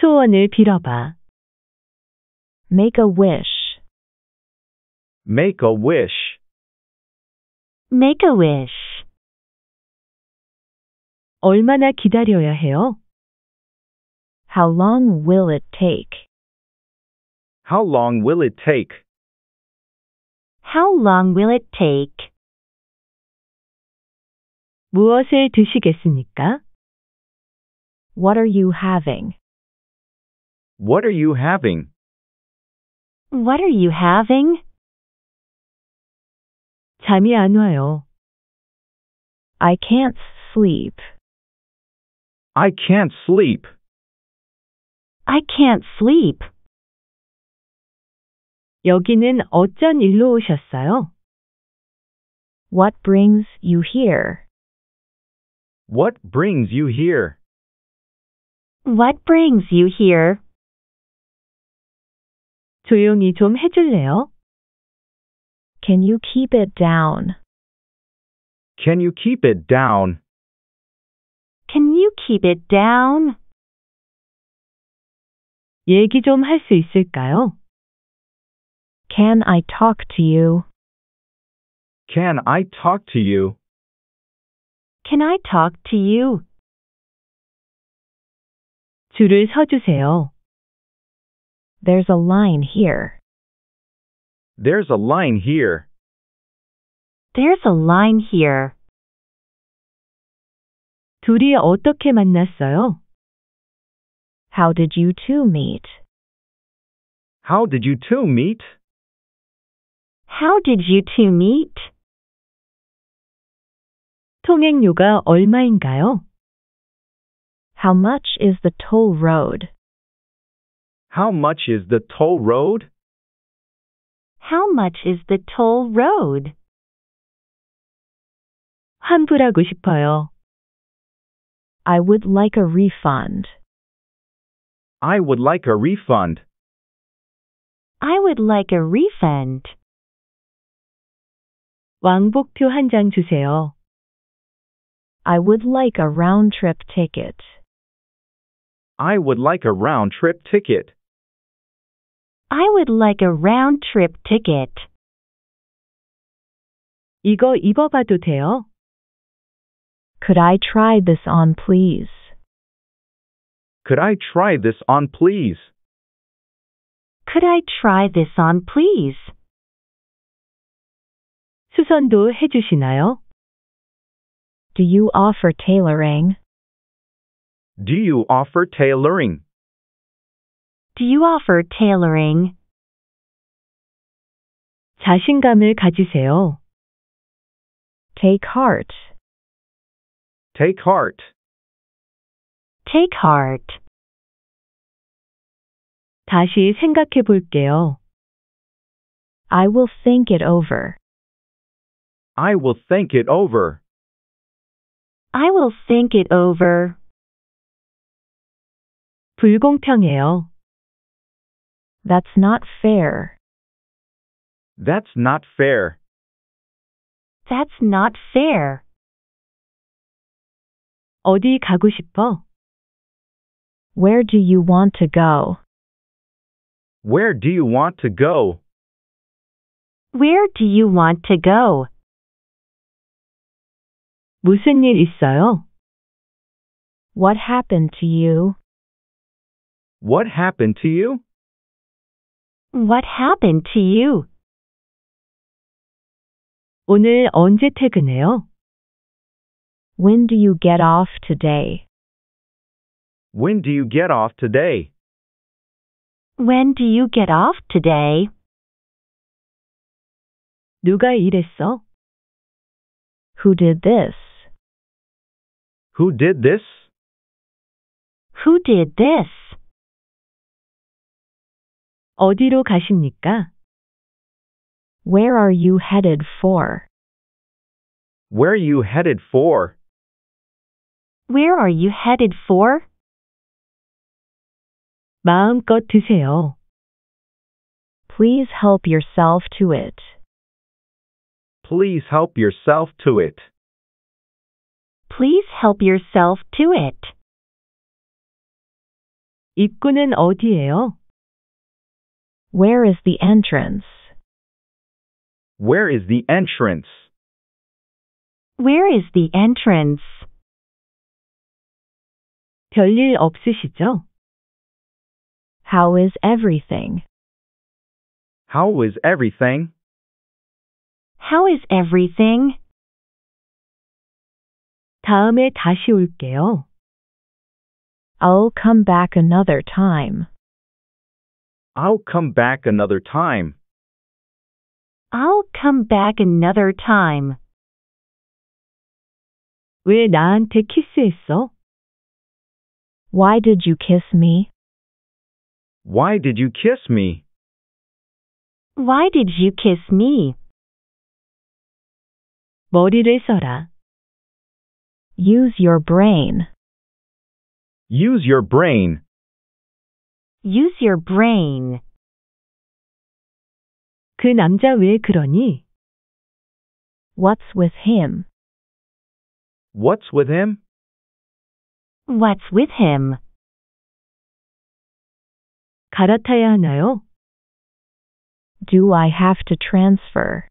소원을 빌어봐. Make a wish. Make a wish. Make a wish. 얼마나 기다려야 해요? How long will it take? How long will it take? How long will it take? 무엇을 드시겠습니까? What are you having? What are you having? What are you having? 잠이 안 와요. I can't sleep. I can't sleep. I can't sleep. 여기는 어쩐 일로 오셨어요? What brings you here? What brings you here? What brings you here? 조용히 좀 해줄래요? Can you keep it down? Can you keep it down? Can you keep it down? 얘기 좀 할 수 있을까요? Can I talk to you? Can I talk to you? Can I talk to you? 줄을 서주세요. There's a line here. There's a line here. There's a line here. 둘이 어떻게 만났어요? How did you two meet? How did you two meet? How did you two meet? 통행료가 얼마인가요? How much is the toll road? How much is the toll road? How much is the toll road? 환불하고 싶어요. I would like a refund. I would like a refund. I would like a refund. 왕복표 한 장 주세요. I would like a round trip ticket. I would like a round trip ticket. I would like a round trip ticket. 이거 입어봐도 돼요? Could I try this on, please? Could I try this on, please? Could I try this on, please? 수선도 해주시나요? Do you offer tailoring? Do you offer tailoring? Do you offer tailoring? 자신감을 가지세요. Take heart. Take heart. Take heart. 다시 생각해 볼게요. I will think it over. I will think it over. I will think it over. 불공평해요. That's not fair. That's not fair. That's not fair. 어디 가고 싶어? Where do you want to go? Where do you want to go? Where do you want to go? 무슨 일 있어요? What happened to you? What happened to you? What happened to you? 오늘 언제 퇴근해요? When do you get off today? When do you get off today? When do you get off today? 누가 이랬어? Who did this? Who did this? Who did this? 어디로 가십니까? Where are you headed for? Where are you headed for? Where are you headed for? 마음껏 드세요. Please help yourself to it. Please help yourself to it. Please help yourself to it. 입구는 어디예요? Where is the entrance? Where is the entrance? Where is the entrance? 별일 없으시죠? How is everything? How is everything? How is everything? 다음에 다시 올게요. I'll come back another time. I'll come back another time. I'll come back another time. 왜 나한테 키스했어? Why did you kiss me? Why did you kiss me? Why did you kiss me? 머리를 써라. Use your brain. Use your brain. Use your brain. 그 남자 왜 그러니? What's with him? What's with him? What's with him? 갈아타야 하나요? Do I have to transfer?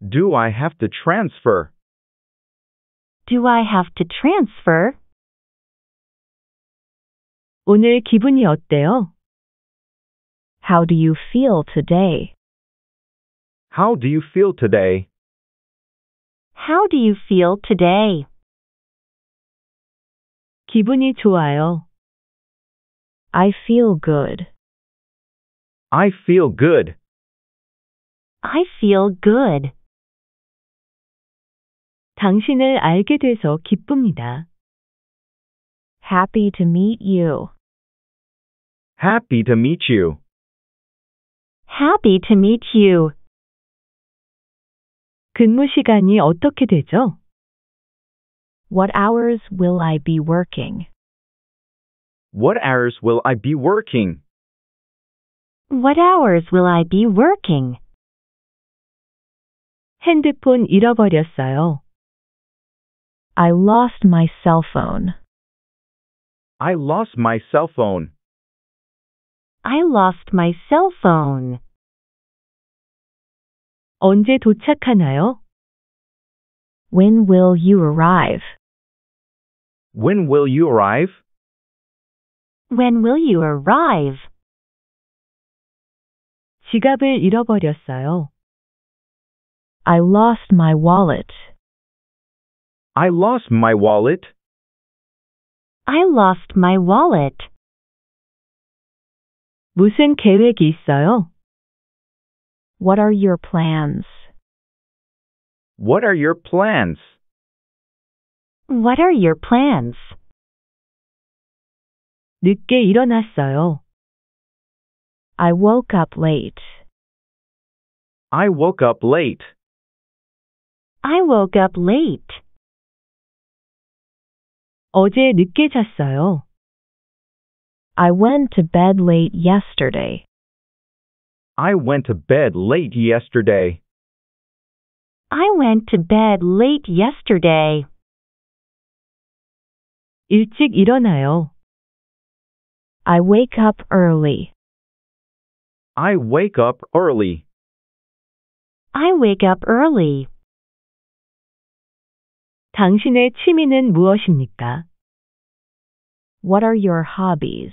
Do I have to transfer? Do I have to transfer? 오늘 기분이 어때요? How do you feel today? How do you feel today? How do you feel today? 기분이 좋아요. I feel good. I feel good. I feel good. 당신을 알게 돼서 기쁩니다. Happy to meet you. Happy to meet you. Happy to meet you. 근무 시간이 어떻게 되죠? What hours will I be working? What hours will I be working? What hours will I be working? 핸드폰 잃어버렸어요. I lost my cell phone. I lost my cell phone. I lost my cell phone. 언제 도착하나요? When will you arrive? When will you arrive? When will you arrive? 지갑을 잃어버렸어요. I lost my wallet. I lost my wallet. I lost my wallet. 무슨 계획이 있어요? What are your plans? What are your plans? What are your plans? 늦게 일어났어요. I woke up late. I woke up late. I woke up late. 어제 늦게 잤어요. I went to bed late yesterday. I went to bed late yesterday. I went to bed late yesterday. 일찍 일어나요. I wake up early. I wake up early. I wake up early. 당신의 취미는 무엇입니까? What are your hobbies?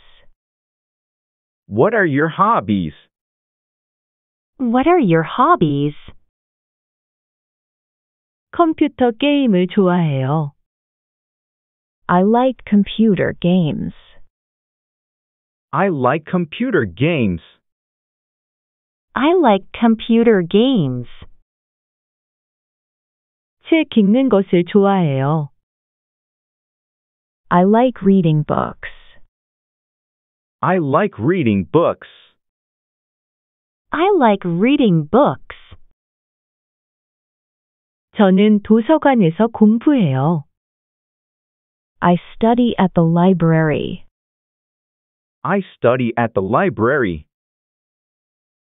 What are your hobbies? What are your hobbies? 컴퓨터 게임을 좋아해요. I like computer games. I like computer games. I like computer games. 책 읽는 것을 좋아해요. I like reading books. I like reading books. I like reading books. 저는 도서관에서 공부해요. I study at the library. I study at the library.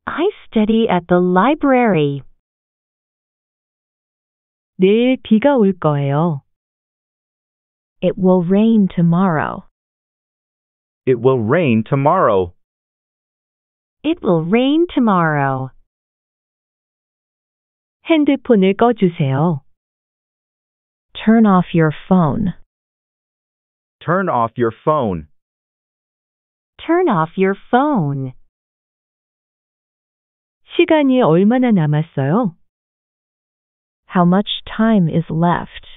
I study at the library. 내일 비가 올 거예요. It will rain tomorrow. It will rain tomorrow. It will rain tomorrow. 핸드폰을 꺼주세요. Turn off your phone. Turn off your phone. Turn off your phone. 시간이 얼마나 남았어요? How much time is left?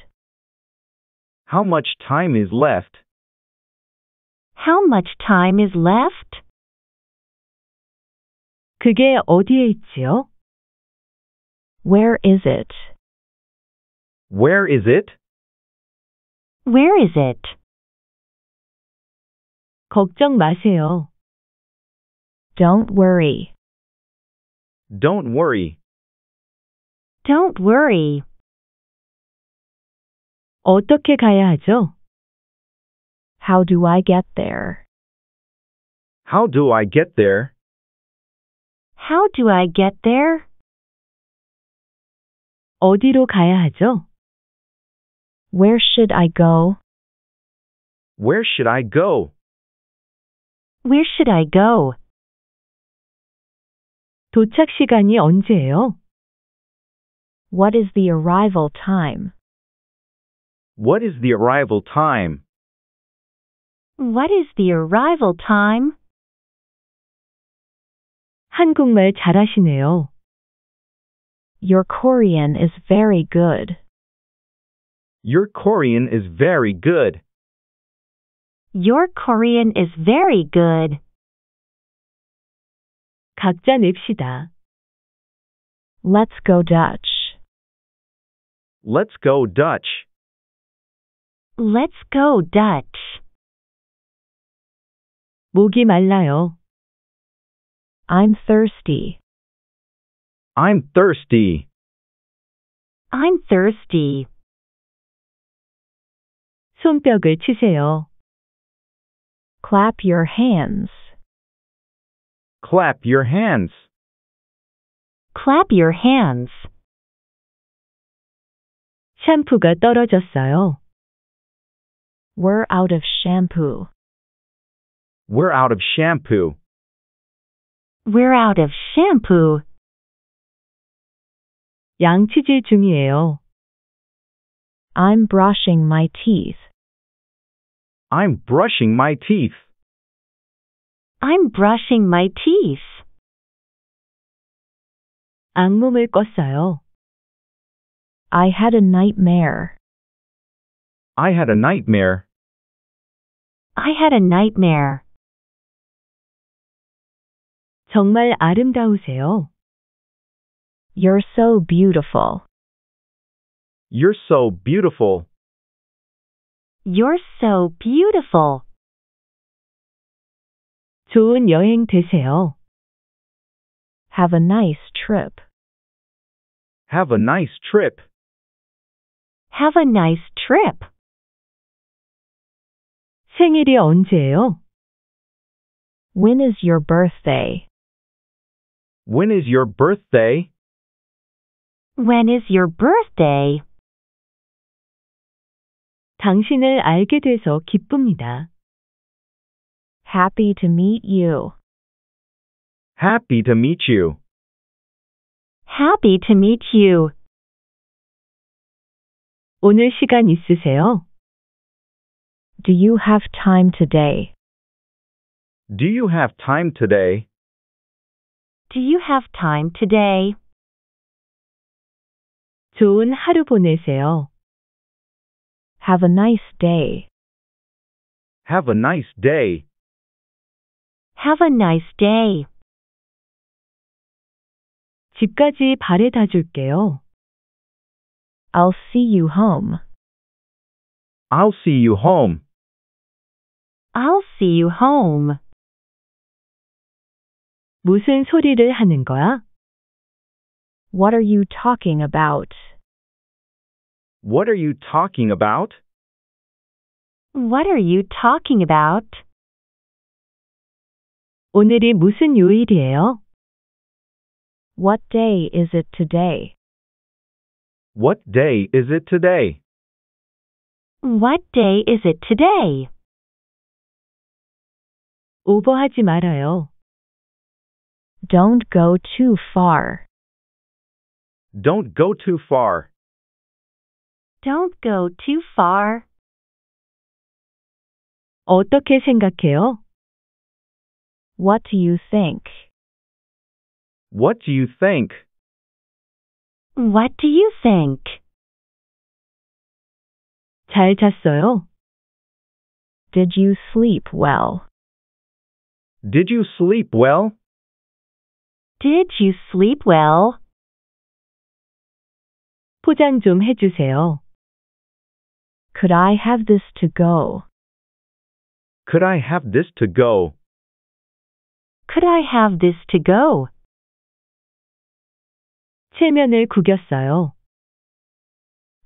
How much time is left? How much time is left? 그게 어디에 있지요? Where is it? Where is it? Where is it? 걱정 마세요. Don't worry. Don't worry. Don't worry. 어떻게 가야 하죠? How do I get there? How do I get there? How do I get there? 어디로 가야 하죠? Where should I go? Where should I go? Where should I go? 도착 시간이 언제예요? What is the arrival time? What is the arrival time? What is the arrival time? 한국말 잘하시네요. Your Korean is very good. Your Korean is very good. Your Korean is very good. 각자 냅시다. Let's go Dutch. Let's go Dutch. Let's go Dutch. 목이 말라요. I'm thirsty. I'm thirsty. I'm thirsty. 손뼉을 치세요. Clap your hands. Clap your hands. Clap your hands. 샴푸가 떨어졌어요. We're out of shampoo. We're out of shampoo. We're out of shampoo. 양치질 중이에요. I'm brushing my teeth. I'm brushing my teeth. I'm brushing my teeth. 악몽을 꿨어요. I had a nightmare. I had a nightmare. I had a nightmare. 정말 아름다우세요. You're so beautiful. You're so beautiful. You're so beautiful. 좋은 여행 되세요. Have a nice trip. Have a nice trip. Have a nice trip. 생일이 언제예요? When is your birthday? When is your birthday? When is your birthday? 당신을 알게 돼서 기쁩니다. Happy to meet you. Happy to meet you. Happy to meet you. 오늘 시간 있으세요? Do you have time today? Do you have time today? Do you have time today? 좋은 하루 보내세요. Have a nice day. Have a nice day. Have a nice day. 집까지 바래다 줄게요. I'll see you home. I'll see you home. I'll see you home. 무슨 소리를 하는 거야? What are you talking about? What are you talking about? What are you talking about? 오늘이 무슨 요일이에요? What day is it today? What day is it today? What day is it today? 오버하지 말아요. Don't go too far. Don't go too far. Don't go too far. 어떻게 생각해요? What do you think? What do you think? What do you think? 잘 잤어요? Did you sleep well? Did you sleep well? Did you sleep well? 포장 좀 해주세요. Could I have this to go? Could I have this to go? Could I have this to go? 체면을 구겼어요.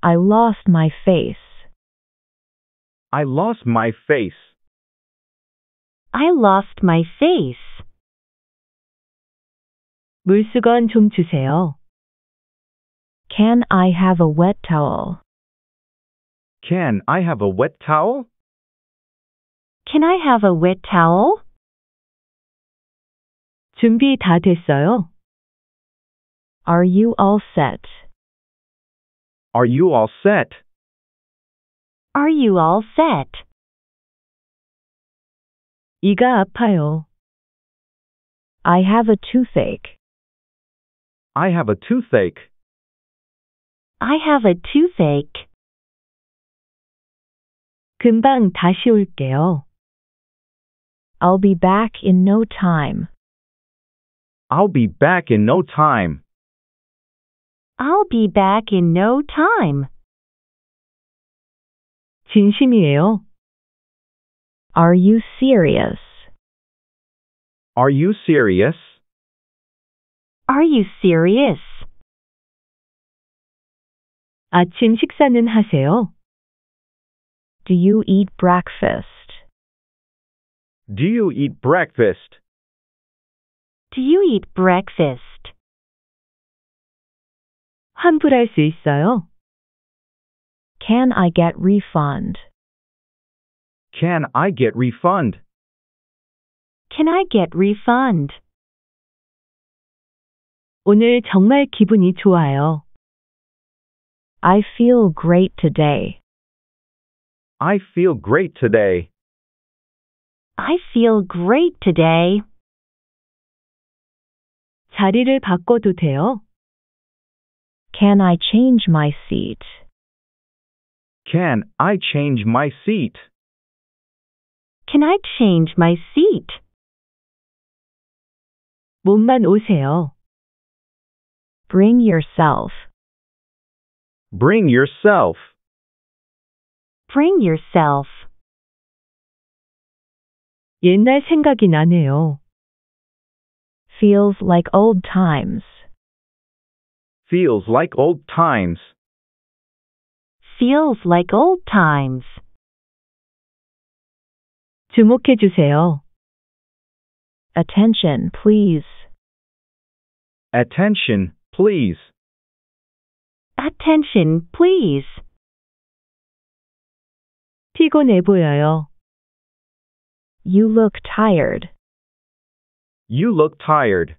I lost my face. I lost my face. I lost my face. 물수건 좀 주세요. Can I have a wet towel? Can I have a wet towel? Can I have a wet towel? 준비 다 됐어요? Are you all set? Are you all set? Are you all set? 이가 아파요. I have a toothache. I have a toothache. I have a toothache. 금방 다시 올게요. I'll be back in no time. I'll be back in no time. I'll be back in no time. 진심이에요. Are you serious? Are you serious? Are you serious? 아침 식사는 하세요? Do you eat breakfast? Do you eat breakfast? Do you eat breakfast? 환불할 수 있어요? Can I get refund? Can I get refund? Can I get refund? 오늘 정말 기분이 좋아요. I feel great today. I feel great today. I feel great today. 자리를 바꿔도 돼요? Can I change my seat? Can I change my seat? Can I change my seat? 몸만 오세요. Bring yourself. Bring yourself. Bring yourself. 옛날 생각이 나네요. Feels like old times. Feels like old times. Feels like old times. 주목해 주세요. Attention, please. Attention, please. Attention, please. 피곤해 보여요. You look tired. You look tired.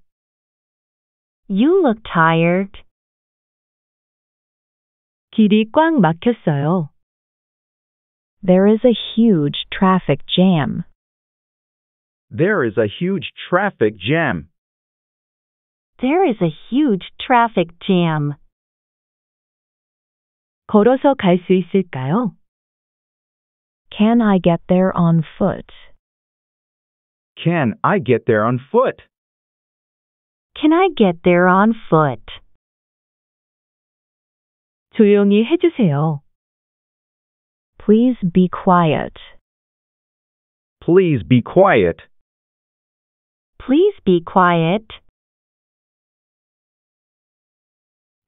You look tired. 길이 꽉 막혔어요. There is a huge traffic jam. There is a huge traffic jam. There is a huge traffic jam. 걸어서 갈 수 있을까요? Can I get there on foot? Can I get there on foot? Can I get there on foot? 조용히 해주세요. Please be quiet. Please be quiet. Please be quiet.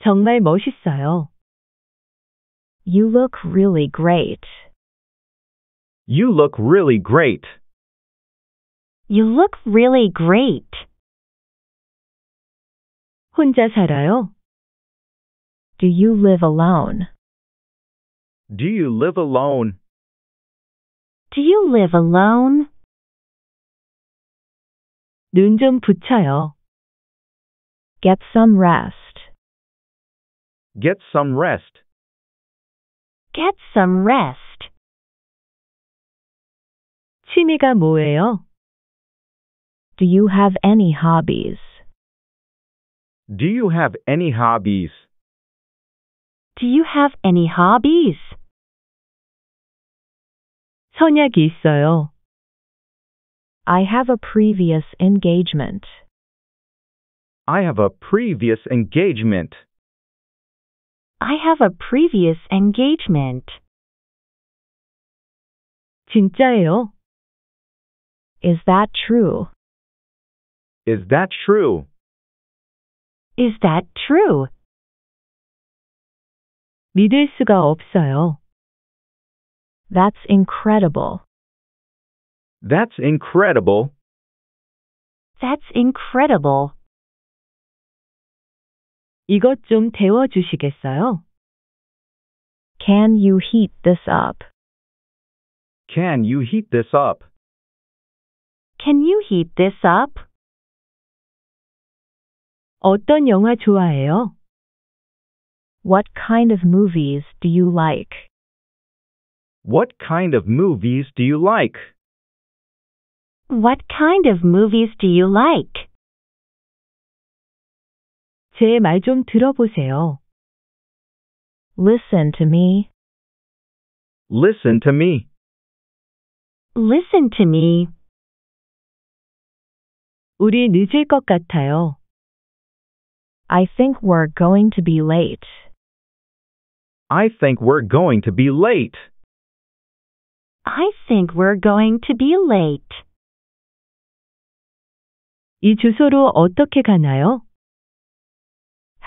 정말 멋있어요. You look really great. You look really great. You look really great. 혼자 살아요? Do you live alone? Do you live alone? Do you live alone? 눈 좀 붙여요. Get some rest. Get some rest. Get some rest. 취미가 뭐예요? Do you have any hobbies? Do you have any hobbies? Do you have any hobbies? 선약이 있어요. I have a previous engagement. I have a previous engagement. I have a previous engagement. 진짜예요? Is that true? Is that true? Is that true? 믿을 수가 없어요. That's incredible. That's incredible. That's incredible. 이것 좀 데워 주시겠어요? Can you heat this up? Can you heat this up? Can you heat this up? 어떤 영화 좋아해요? What kind of movies do you like? What kind of movies do you like? What kind of movies do you like? 제 말 좀 들어보세요. Listen to me. Listen to me. Listen to me. 우리 늦을 것 같아요. I think we're going to be late. I think we're going to be late. I think we're going to be late. 이 주소로 어떻게 가나요?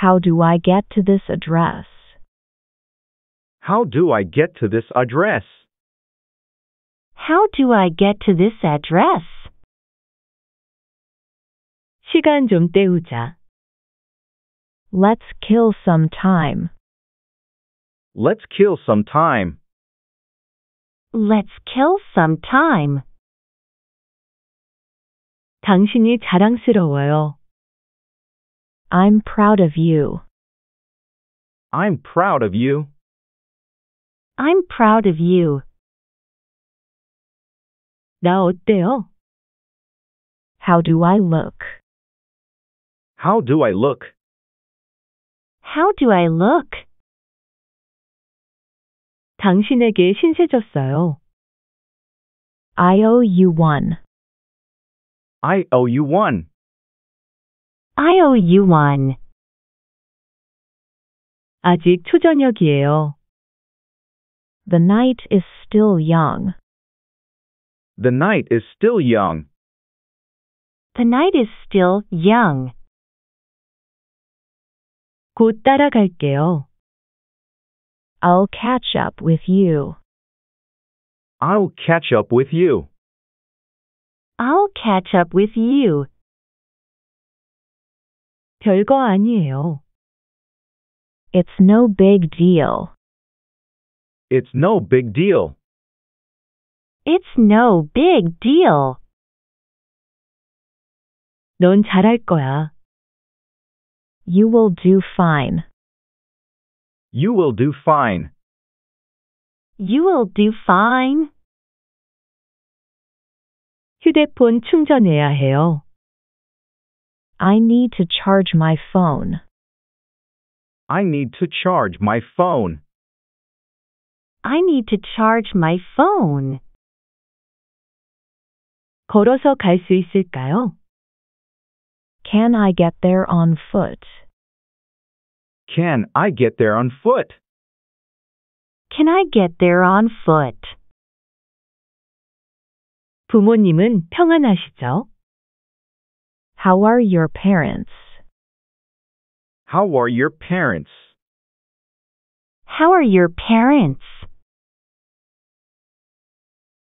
How do I get to this address? How do I get to this address? How do I get to this address? 시간 좀 때우자. Let's kill some time. Let's kill some time. Let's kill some time. 당신이 자랑스러워요. I'm proud of you. I'm proud of you. I'm proud of you. 나 어때요? How do I look? How do I look? How do I look? 당신에게 신세 졌어요. I owe you one. I owe you one. I owe you one. 아직 초저녁이에요. The night is still young. The night is still young. The night is still young. 곧 따라갈게요. I'll catch up with you. I'll catch up with you. I'll catch up with you. 별거 아니에요. It's no big deal. It's no big deal. It's no big deal. 넌 잘할 거야. You will do fine. You will do fine. You will do fine. 휴대폰 충전해야 해요. I need to charge my phone. I need to charge my phone. I need to charge my phone. 걸어서 갈 수 있을까요? Can I get there on foot? Can I get there on foot? Can I get there on foot? 부모님은 평안하시죠? How are your parents? How are your parents? How are your parents?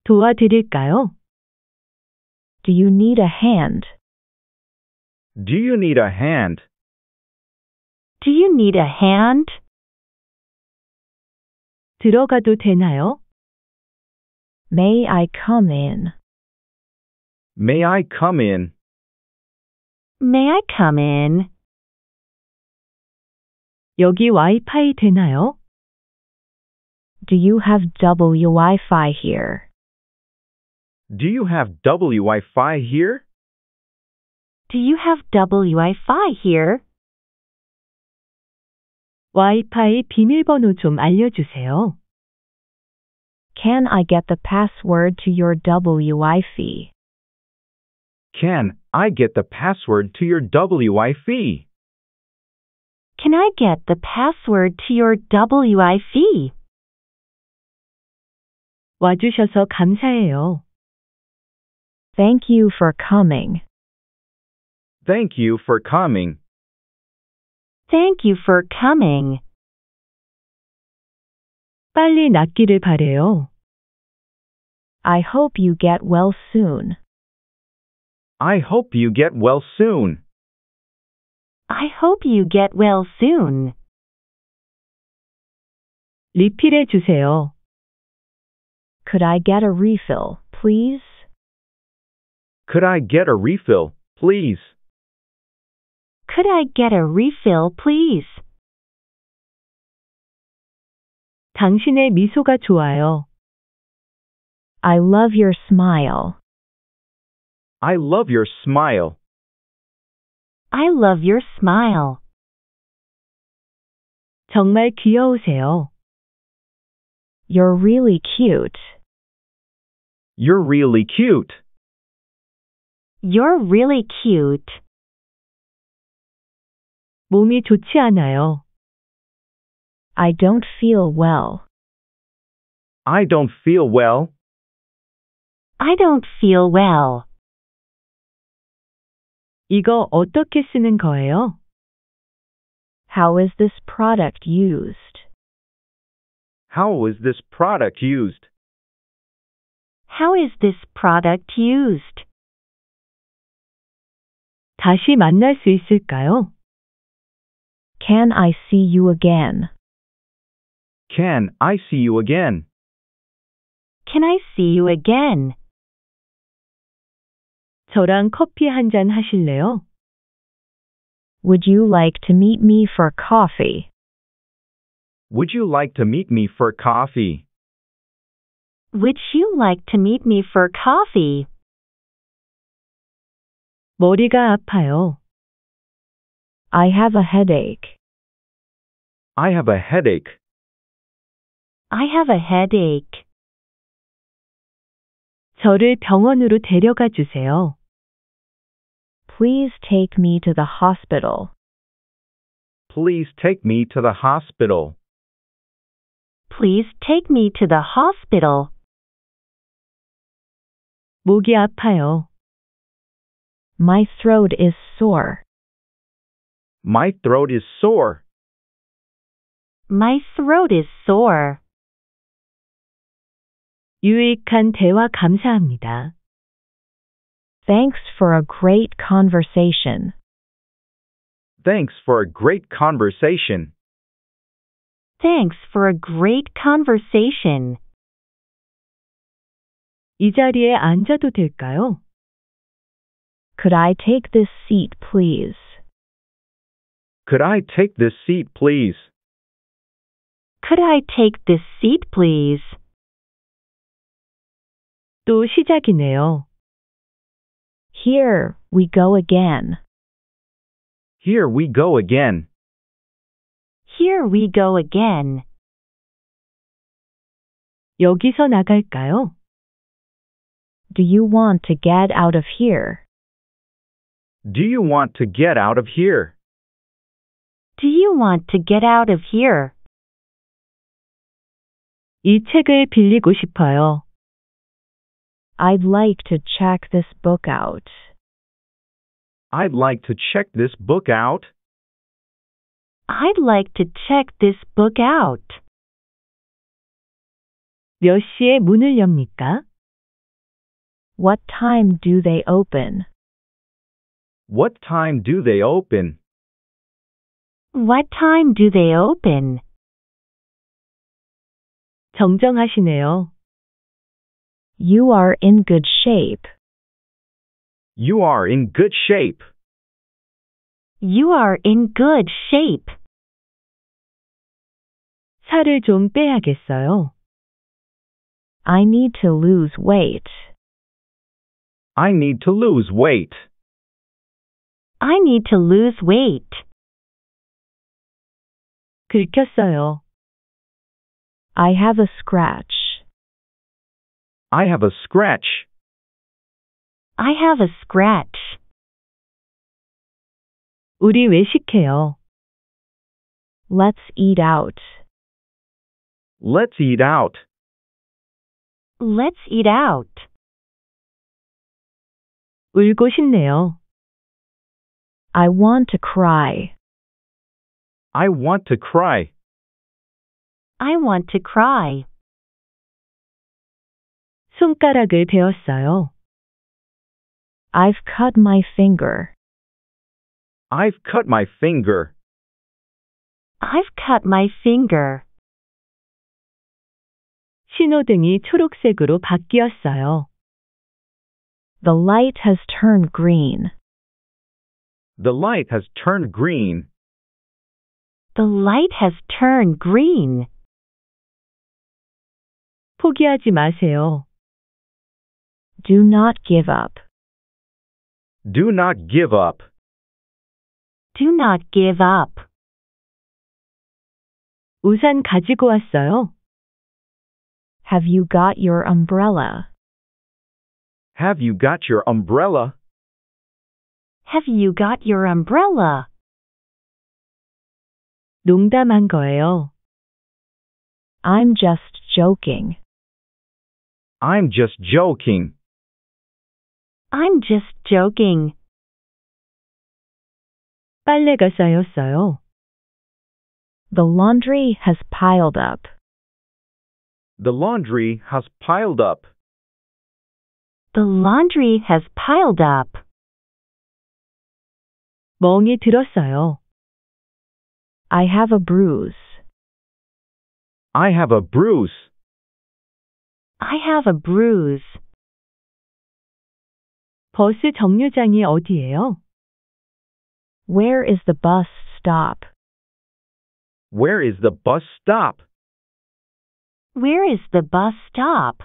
도와드릴까요? Do you need a hand? Do you need a hand? Do you need a hand? 들어가도 되나요? May I come in? May I come in? May I come in? 여기 와이파이 되나요? Do you have W Wi-Fi here? Do you have W Wi-Fi here? Do you have W Wi-Fi here? 와이파이 비밀번호 좀 알려주세요. Can I get the password to your W-Wi-Fi? Can I get the password to your W Wi-Fi? Can I get the password to your WIFI? 와주셔서 감사해요. Thank you for coming. Thank you for coming. Thank you for coming. 빨리 낫기를 바래요. I hope you get well soon. I hope you get well soon. I hope you get well soon. 리필해 주세요. Could I get a refill, please? Could I get a refill, please? Could I get a refill, please? 당신의 미소가 좋아요. I love your smile. I love your smile. I love your smile. 정말 귀여우세요. You're really cute. You're really cute. You're really cute. 몸이 좋지 않아요. I don't feel well. I don't feel well. I don't feel well. 이거 어떻게 쓰는 거예요? How is this product used? How is this product used? How is this product used? 다시 만날 수 있을까요? Can I see you again? Can I see you again? Can I see you again? 저랑 커피 한 잔 하실래요? Would you like to meet me for coffee? Would you like to meet me for coffee? Would you like to meet me for coffee? 머리가 아파요. I have a headache. I have a headache. I have a headache. 저를 병원으로 데려가 주세요. Please take me to the hospital. Please take me to the hospital. Please take me to the hospital. 목이 아파요. My throat is sore. My throat is sore. My throat is sore. 유익한 대화 감사합니다. Thanks for a great conversation. Thanks for a great conversation. Thanks for a great conversation. 이 자리에 앉아도 될까요? Could I take this seat, please? Could I take this seat, please? Could I take this seat, please? 또 시작이네요. Here we go again. Here we go again. Here we go again. 여기서 나갈까요? Do you want to get out of here? Do you want to get out of here? Do you want to get out of here? 이 책을 빌리고 싶어요. I'd like to check this book out. I'd like to check this book out. I'd like to check this book out. 몇 시에 문을 엽니까? What time do they open? What time do they open? What time do they open? 정정하시네요. You are in good shape. You are in good shape. You are in good shape. 살을 좀 빼야겠어요. I need to lose weight. I need to lose weight. I need to lose weight. 긁혔어요. I have a scratch. I have a scratch. I have a scratch. 우리 외식해요. Let's eat out. Let's eat out. Let's eat out. 울고 싶네요. I want to cry. I want to cry. I want to cry. 손가락을 베었어요. I've cut my finger. I've cut my finger. I've cut my finger. 신호등이 초록색으로 바뀌었어요. The light has turned green. The light has turned green. The light has turned green. 포기하지 마세요. Do not give up. Do not give up. Do not give up. 우산 가지고 왔어요? Have you got your umbrella? Have you got your umbrella? Have you got your umbrella? 농담한 거예요. I'm just joking. I'm just joking. I'm just joking. 빨래가 쌓였어요. The laundry has piled up. The laundry has piled up. The laundry has piled up. 멍이 들었어요. I have a bruise. I have a bruise. I have a bruise. 버스 정류장이 어디예요? Where is the bus stop? Where is the bus stop? Where is the bus stop?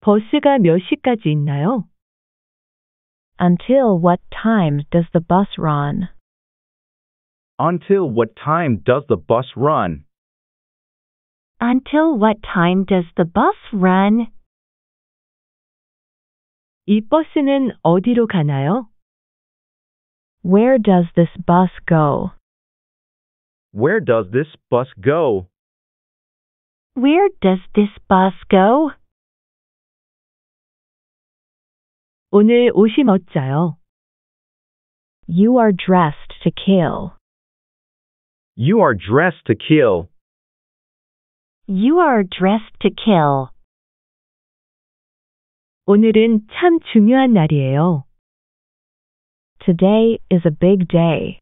버스가 몇 시까지 있나요? Until what time does the bus run? Until what time does the bus run? Until what time does the bus run? 이 버스는 어디로 가나요? Where does this bus go? Where does this bus go? Where does this bus go? 오늘 옷이 멋져요. You are dressed to kill. You are dressed to kill. You are dressed to kill. 오늘은 참 중요한 날이에요. Today is a big day.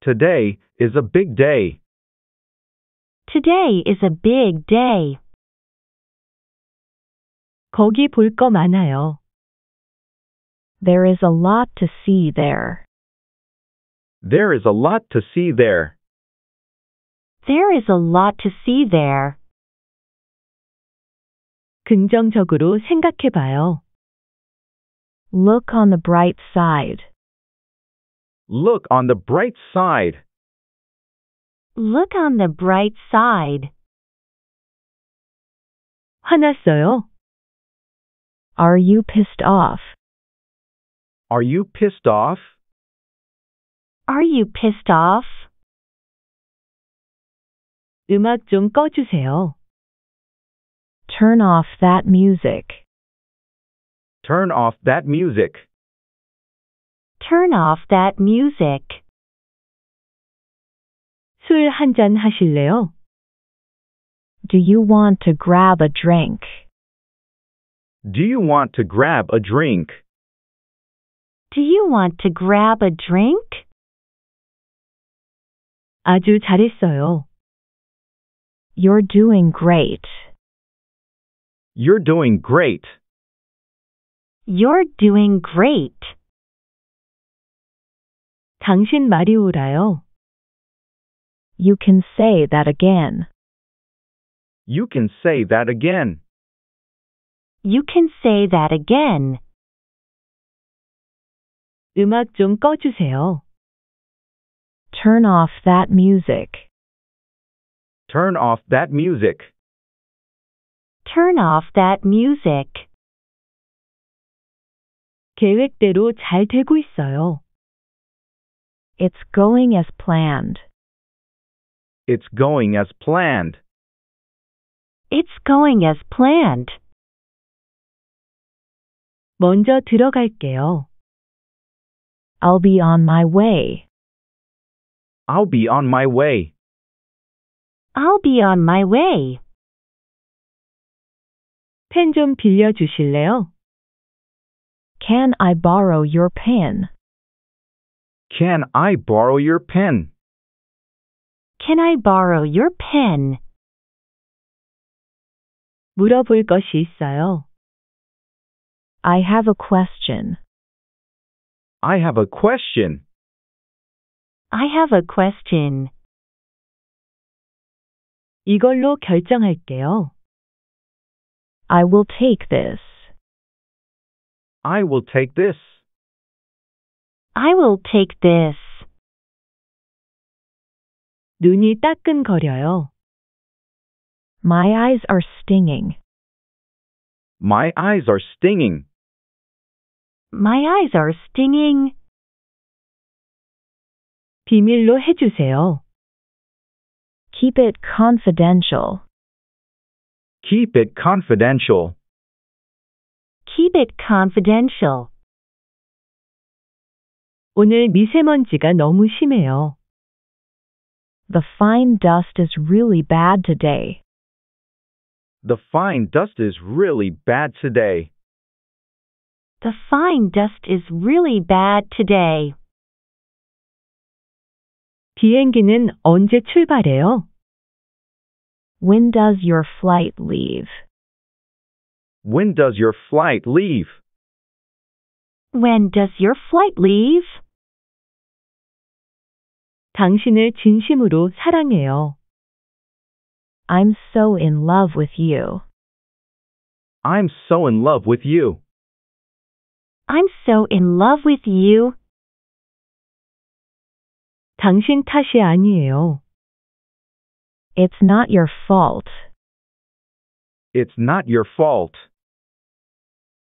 Today is a big day. Today is a big day. 거기 볼 거 많아요. There is a lot to see there. There is a lot to see there. There is a lot to see there. 긍정적으로 생각해 봐요. Look on the bright side. Look on the bright side. Look on the bright side. 화났어요? Are you pissed off? Are you pissed off? Are you pissed off? 음악 좀 꺼주세요. Turn off that music. Turn off that music. Turn off that music. 술 한잔 하실래요? Do you want to grab a drink? Do you want to grab a drink? Do you want to grab a drink? 아주 잘했어요. You're doing great. You're doing great. You're doing great. 당신 말이 옳아요. You can say that again. You can say that again. You can say that again. 음악 좀 꺼주세요. Turn off that music. Turn off that music. Turn off that music. 계획대로 잘 되고 있어요. It's going as planned. It's going as planned. It's going as planned. 먼저 들어갈게요. I'll be on my way. I'll be on my way. I'll be on my way. 펜 좀 빌려주실래요? Can I borrow your pen? Can I borrow your pen? Can I borrow your pen? 물어볼 것이 있어요. I have a question. I have a question. I have a question. 이걸로 결정할게요. I will take this. I will take this. I will take this. 눈이 따끔거려요. My eyes are stinging. My eyes are stinging. My eyes are stinging. 비밀로 해주세요. Keep it confidential. Keep it confidential. Keep it confidential. 오늘 미세먼지가 너무 심해요. The fine dust is really bad today. The fine dust is really bad today. The fine dust is really bad today. 비행기는 언제 출발해요? When does your flight leave? When does your flight leave? When does your flight leave? 당신을 진심으로 사랑해요. I'm so in love with you. I'm so in love with you. I'm so in love with you. 당신 탓이 아니에요. It's not your fault. It's not your fault.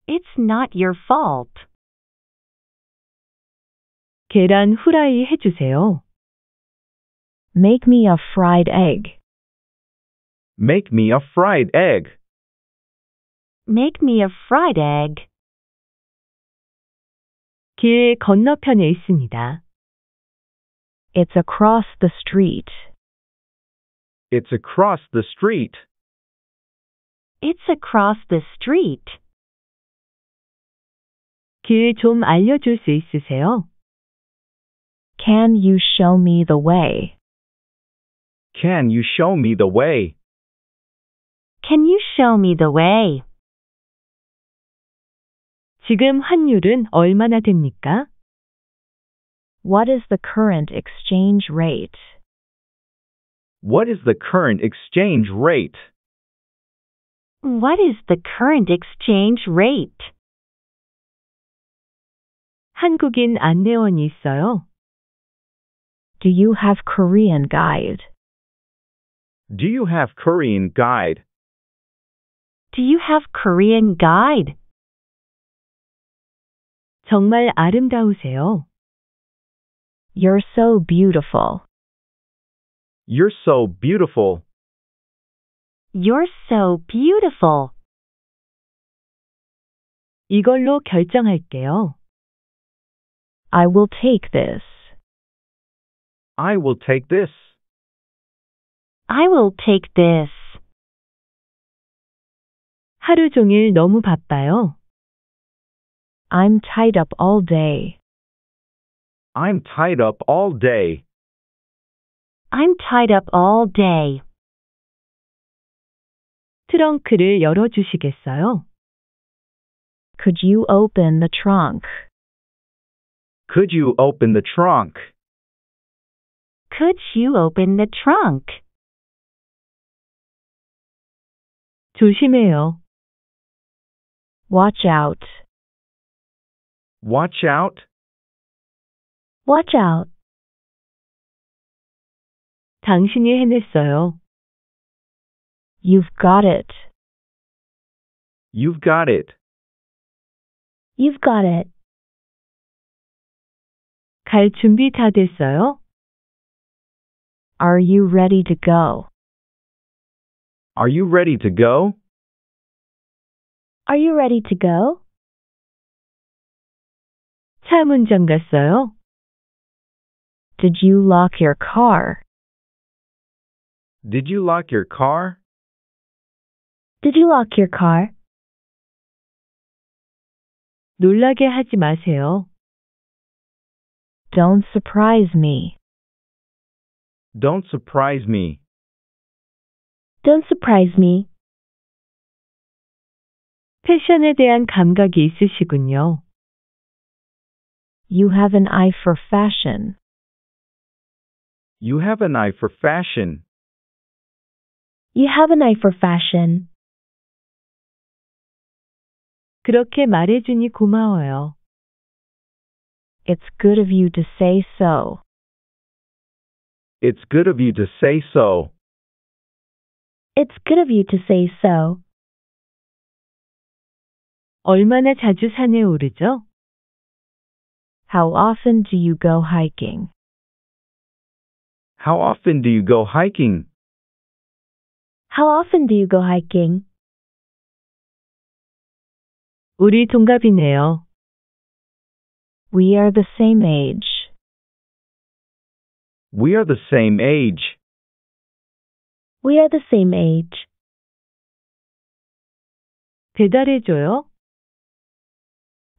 It's not your fault. 계란 후라이 해주세요. Make me a fried egg. Make me a fried egg. Make me a fried egg. 길 건너편에 있습니다. It's across the street. It's across the street. It's across the street. 길 좀 알려줄 수 있으세요? Can you show me the way? Can you show me the way? Can you show me the way? 지금 환율은 얼마나 됩니까? What is the current exchange rate? What is the current exchange rate? What is the current exchange rate? 한국인 안내원이 있어요. Do you have Korean guide? Do you have Korean guide? Do you have Korean guide? 정말 아름다우세요. You're so beautiful. You're so beautiful. You're so beautiful. 이걸로 결정할게요. I will take this. I will take this. I will take this. 하루 종일 너무 바빠요. I'm tied up all day. I'm tied up all day. I'm tied up all day. 트렁크를 열어주시겠어요? Could you open the trunk? Could you open the trunk? Could you open the trunk? 조심해요. Watch out. Watch out. Watch out. 당신이 해냈어요. You've got it. You've got it. You've got it. 갈 준비 다 됐어요? Are you ready to go? Are you ready to go? Are you ready to go? 차 문 잠갔어요? Did you lock your car? Did you lock your car? Did you lock your car? 놀라게 하지 마세요. Don't surprise me. Don't surprise me. Don't surprise me. 패션에 대한 감각이 있으시군요. You have an eye for fashion. You have an eye for fashion. You have an eye for fashion. 그렇게 말해주니 고마워요. It's good of you to say so. It's good of you to say so. It's good of you to say so. 얼마나 자주 산에 오르죠? How often do you go hiking? How often do you go hiking? How often do you go hiking? 우리 동갑이네요. We are the same age. We are the same age. We are the same age. 배달해줘요?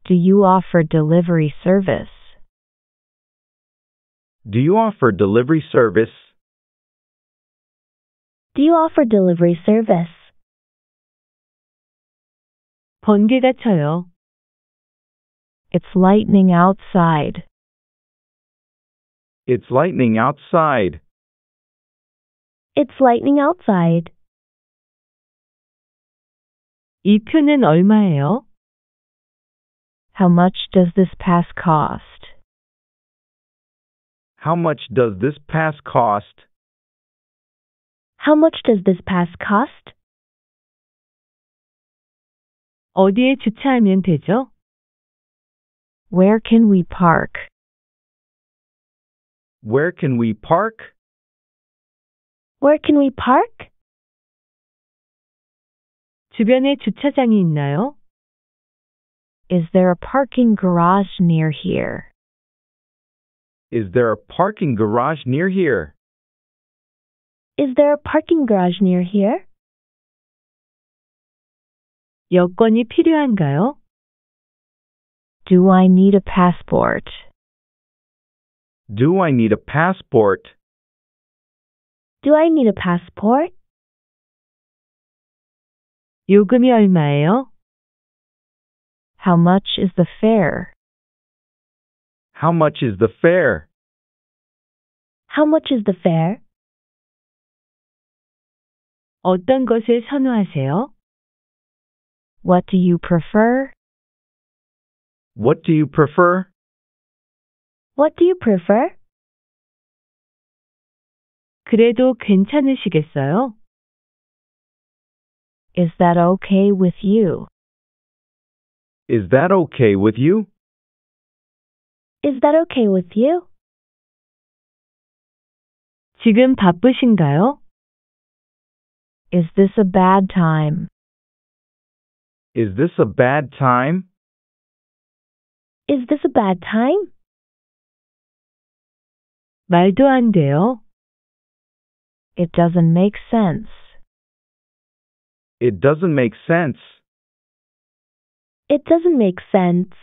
Do you offer delivery service? Do you offer delivery service? Do you offer delivery service? 번개가 쳐요. It's lightning outside. It's lightning outside. It's lightning outside. 이 표는 얼마예요? How much does this pass cost? How much does this pass cost? How much does this pass cost? 어디에 주차하면 되죠? Where can we park? Where can we park? Where can we park? 주변에 주차장이 있나요? Is there a parking garage near here? Is there a parking garage near here? Is there a parking garage near here? 여권이 필요한가요? Do I need a passport? Do I need a passport? Do I need a passport? 요금이 얼마예요? How much is the fare? How much is the fare? How much is the fare? 어떤 것을 선호하세요? What do you prefer? What do you prefer? What do you prefer? 그래도 괜찮으시겠어요? Is that okay with you? Is that okay with you? Is that okay with you? 지금 바쁘신가요? Is this a bad time? Is this a bad time? Is this a bad time? 말도 안 돼요. It doesn't make sense. It doesn't make sense. It doesn't make sense.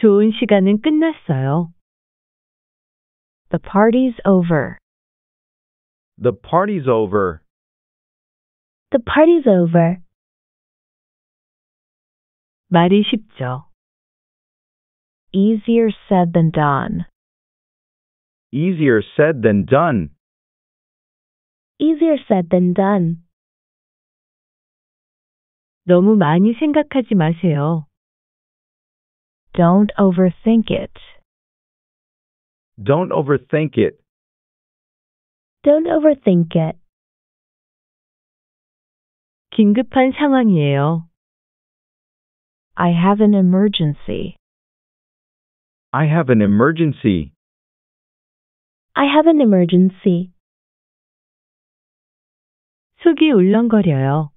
좋은 시간은 끝났어요. The party's over. The party's over. The party's over. 말이 쉽죠. Easier said than done. Easier said than done. Easier said than done. 너무 많이 생각하지 마세요. Don't overthink it. Don't overthink it. Don't overthink it. 긴급한 상황이에요. I have an emergency. I have an emergency. I have an emergency. 속이 울렁거려요.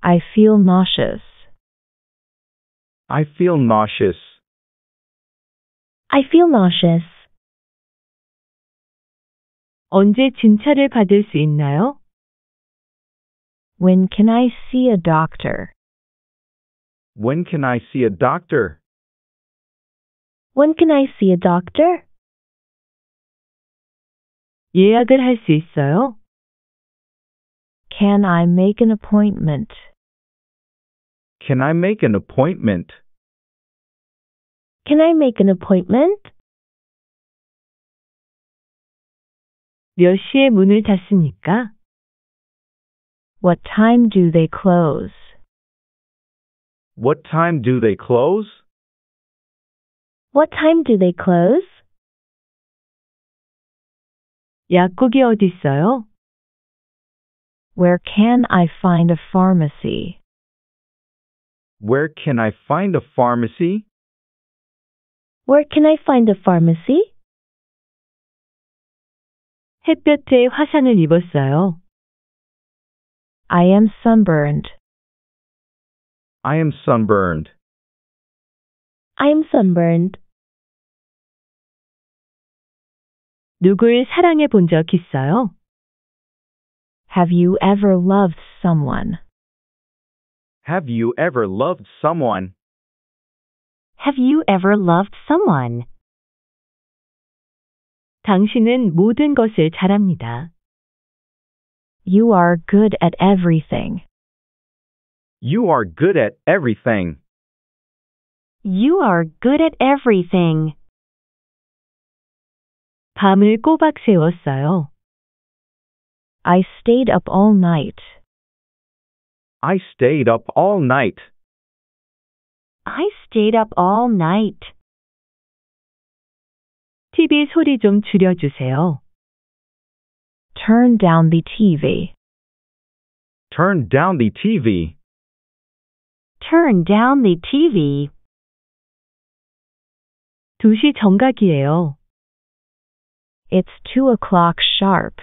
I feel nauseous. I feel nauseous. I feel nauseous. 언제 진찰을 받을 수 있나요? When can I see a doctor? When can I see a doctor? When can I see a doctor? 예약을 할 수 있어요? Can I make an appointment? Can I make an appointment? Can I make an appointment? 몇 시에 문을 닫습니까? What time do they close? What time do they close? What time do they close? 약국이 어디 있어요? Where can I find a pharmacy? Where can I find a pharmacy? Where can I find a pharmacy? 햇볕에 화상을 입었어요. I am sunburned. I am sunburned. I am sunburned. 누굴 사랑해 본 적 있어요? Have you ever loved someone? Have you ever loved someone? Have you ever loved someone? 당신은 모든 것을 잘합니다. You are good at everything. You are good at everything. You are good at everything. 밤을 꼬박 새웠어요. I stayed up all night. I stayed up all night. I stayed up all night. TV 소리 좀 줄여주세요. Turn down the TV. Turn down the TV. Turn down the TV. 2시 정각이에요. It's two o'clock sharp.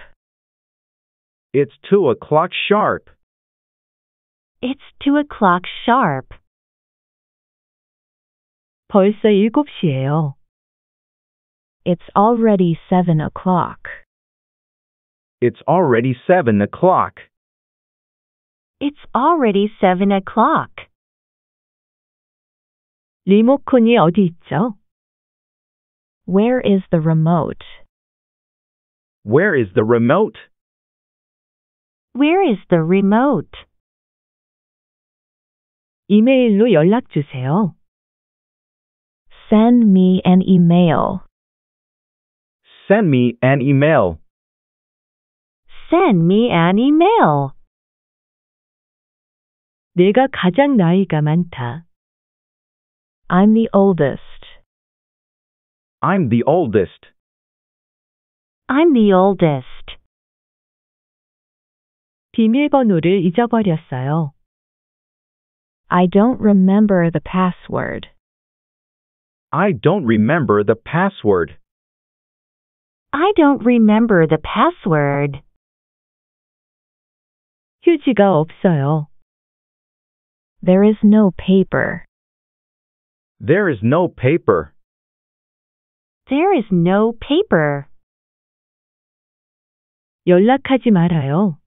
It's two o'clock sharp. It's two o'clock sharp. 벌써 7시예요. It's already seven o'clock. It's already seven o'clock. It's already seven o'clock. 리모컨이 어디 있죠? Where is the remote? Where is the remote? Where is the remote? 이메일로 연락 주세요. Send me an email. Send me an email. Send me an email. 내가 가장 나이가 많다. I'm the oldest. I'm the oldest. I'm the oldest. 비밀번호를 잊어버렸어요. I don't remember the password. I don't remember the password. I don't remember the password. 휴지가 없어요. There is no paper. There is no paper. There is no paper. 연락하지 말아요.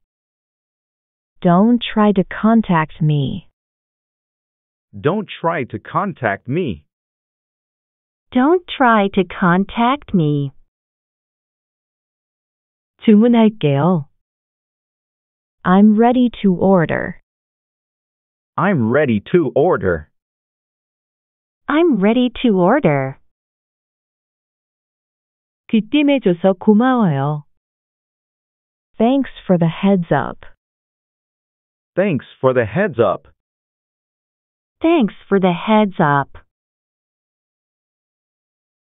Don't try to contact me. Don't try to contact me. Don't try to contact me. 주문할게요. I'm ready to order. I'm ready to order. I'm ready to order. 귀띔해줘서 고마워요. Thanks for the heads up. Thanks for the heads up. Thanks for the heads up.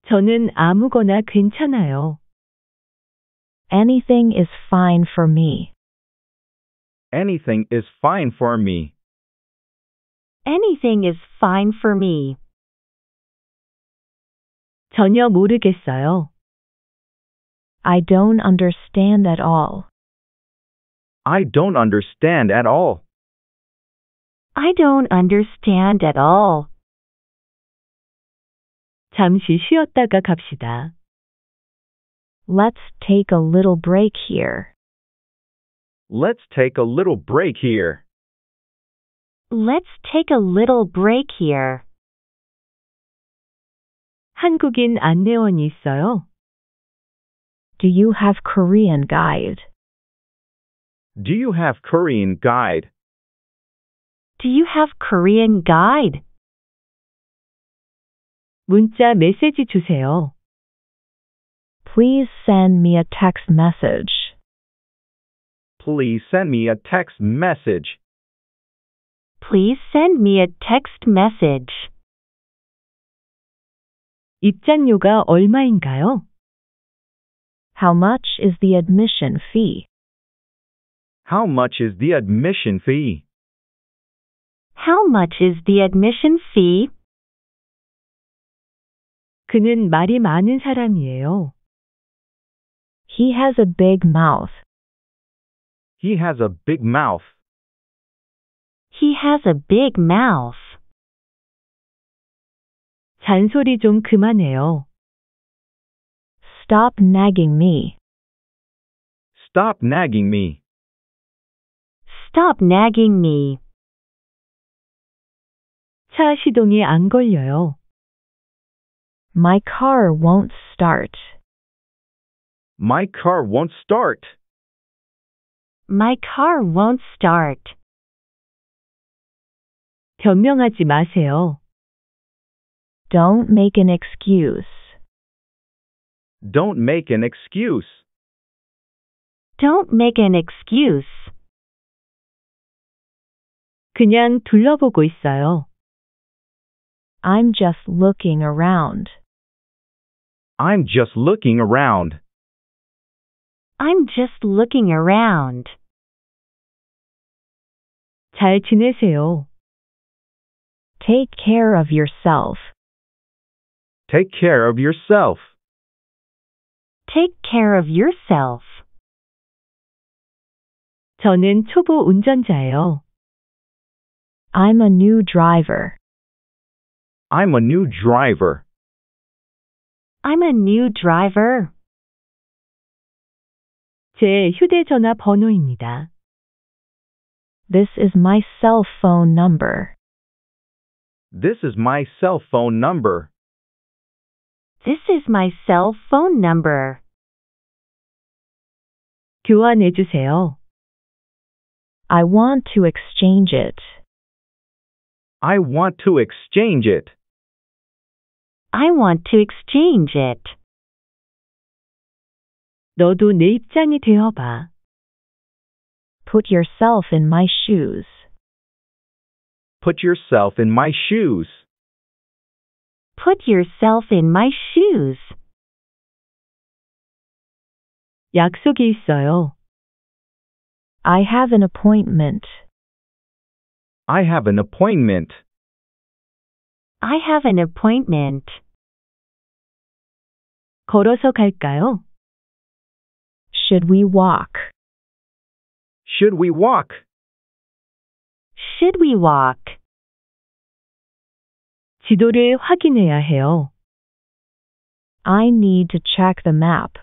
저는 아무거나 괜찮아요. Anything is fine for me. Anything is fine for me. Anything is fine for me. 전혀 모르겠어요. I don't understand at all. I don't understand at all. I don't understand at all. 잠시 쉬었다가 갑시다. Let's take a little break here. Let's take a little break here. Let's take a little break here. 한국인 안내원이 있어요? Do you have Korean guide? Do you have Korean guide? Do you have Korean guide? 문자 메시지 주세요. Please send me a text message. Please send me a text message. Please send me a text message. 입장료가 얼마인가요? How much is the admission fee? How much is the admission fee? How much is the admission fee? 그는 말이 많은 사람이에요. He has a big mouth. He has a big mouth. He has a big mouth. 잔소리 좀 그만해요. Stop nagging me. Stop nagging me. Stop nagging me. 차 시동이 안 걸려요. My car won't start. My car won't start. My car won't start. 변명하지 마세요. Don't make an excuse. Don't make an excuse. Don't make an excuse. 그냥 둘러보고 있어요. I'm just looking around. I'm just looking around. I'm just looking around. 잘 지내세요. Take care of yourself. Take care of yourself. Take care of yourself. 저는 초보 운전자예요. I'm a new driver. I'm a new driver. I'm a new driver. 제 휴대전화 번호입니다. This is my cell phone number. This is my cell phone number. This is my cell phone number. 교환해 주세요. I want to exchange it. I want to exchange it. I want to exchange it. 너도 내 입장이 되어봐. Put yourself in my shoes. Put yourself in my shoes. Put yourself in my shoes. 약속이 있어요. I have an appointment. I have an appointment. I have an appointment. 걸어서 갈까요? Should we walk? Should we walk? Should we walk? 지도를 확인해야 해요. I need to check the map.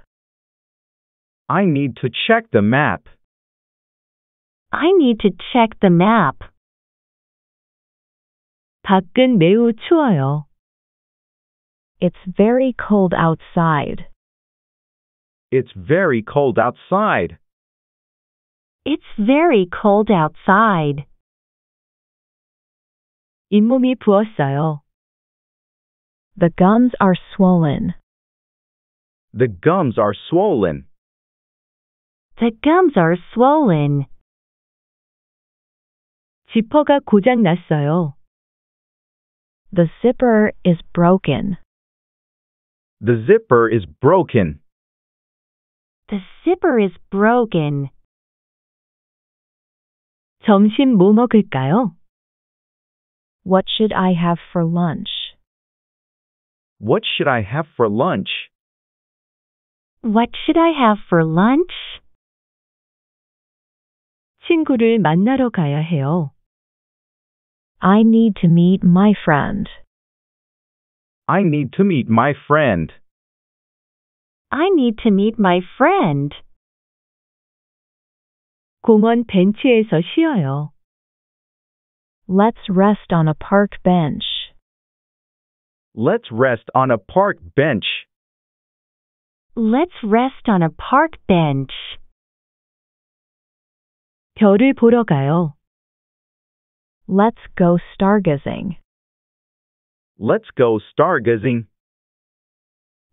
I need to check the map. I need to check the map. 밖은 매우 추워요. It's very cold outside. It's very cold outside. It's very cold outside. 잇몸이 부었어요. The gums are swollen. The gums are swollen. The gums are swollen. 지퍼가 고장 났어요. The zipper is broken. The zipper is broken. The zipper is broken. 점심 뭐 먹을까요? What should I have for lunch? What should I have for lunch? What should I have for lunch? 친구를 만나러 가야 해요. I need to meet my friend. I need to meet my friend. I need to meet my friend. 공원 벤치에서 쉬어요. Let's rest on a park bench. Let's rest on a park bench. Let's rest on a park bench. 별을 보러 가요. Let's go stargazing. Let's go stargazing.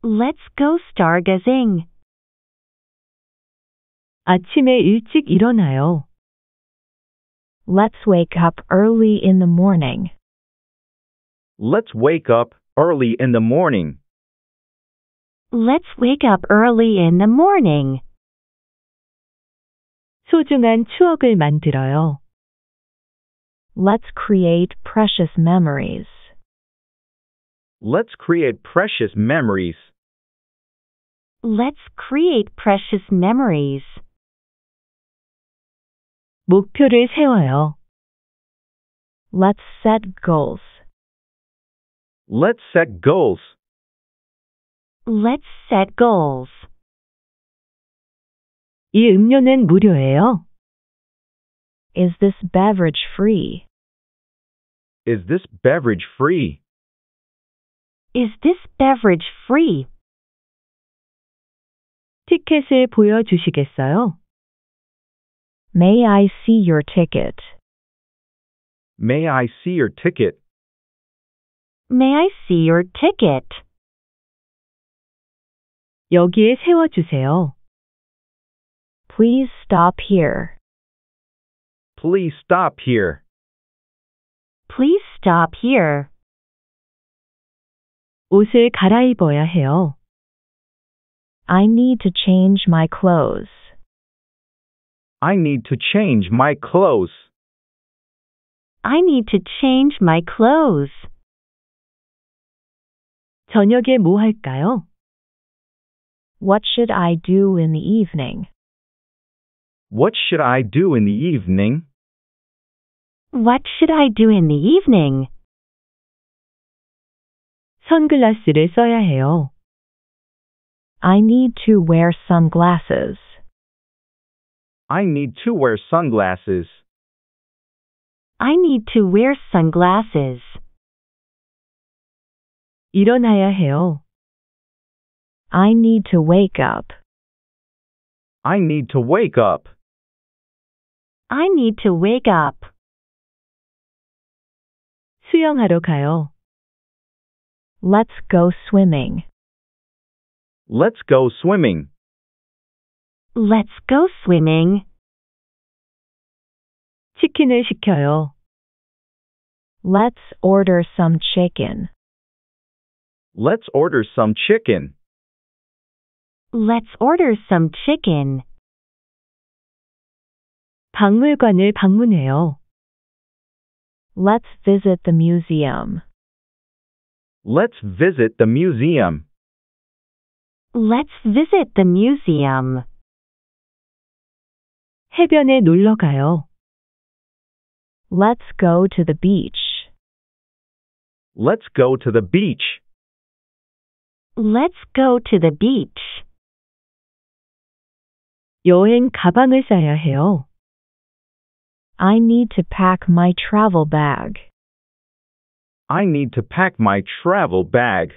Let's go stargazing. 아침에 일찍 일어나요. Let's wake up early in the morning. Let's wake up early in the morning. Let's wake up early in the morning. 소중한 추억을 만들어요. Let's create precious memories. Let's create precious memories. Let's create precious memories. 목표를 세워요. Let's set goals. Let's set goals. Let's set goals. 이 음료는 무료예요. Is this beverage free? Is this beverage free? Is this beverage free? 티켓을 보여주시겠어요? May I see your ticket? May I see your ticket? May I see your ticket? 여기에 세워주세요. Please stop here. Please stop here. Please stop here. 옷을 갈아입어야 해요. I need to change my clothes. I need to change my clothes. I need to change my clothes. 저녁에 뭐 할까요? What should I do in the evening? What should I do in the evening? What should I do in the evening? 선글라스를 써야 해요. I need to wear sunglasses. I need to wear sunglasses. I need to wear sunglasses. 일어나야 해요. I need to wake up. I need to wake up. I need to wake up. 수영하러 가요. Let's go swimming. Let's go swimming. Let's go swimming. 치킨을 시켜요. Let's order some chicken. Let's order some chicken. Let's order some chicken. 박물관을 방문해요. Let's visit the museum. Let's visit the museum. Let's visit the museum. 해변에 놀러 가요. Let's go to the beach. Let's go to the beach. Let's go to the beach. 여행 가방을 싸야 해요. I need to pack my travel bag. I need to pack my travel bag.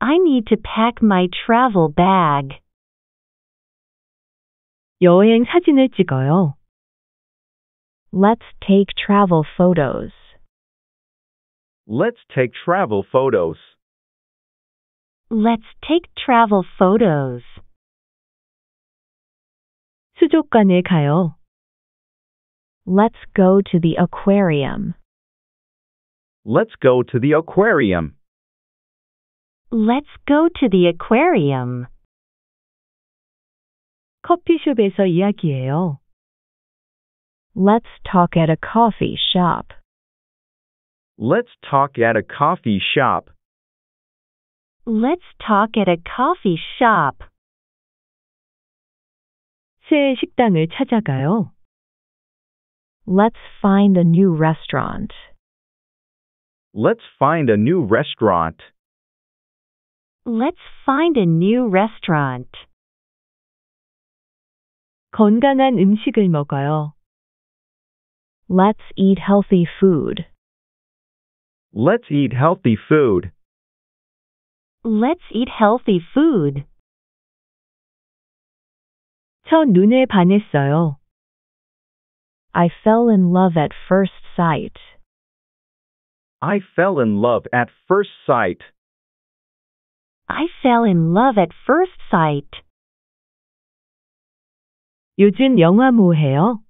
I need to pack my travel bag. 여행 사진을 찍어요. Let's take travel photos. Let's take travel photos. Let's take travel photos. 수족관에 가요. Let's go to the aquarium. Let's go to the aquarium. Let's go to the aquarium. 커피숍에서 이야기해요. Let's talk at a coffee shop. Let's talk at a coffee shop. Let's talk at a coffee shop. 새 식당을 찾아가요. Let's find a new restaurant. Let's find a new restaurant. Let's find a new restaurant. 건강한 음식을 먹어요. Let's eat healthy food. Let's eat healthy food. Let's eat healthy food. 첫눈에 반했어요. I fell in love at first sight. I fell in love at first sight. I fell in love at first sight. 요즘 영화 뭐 해요?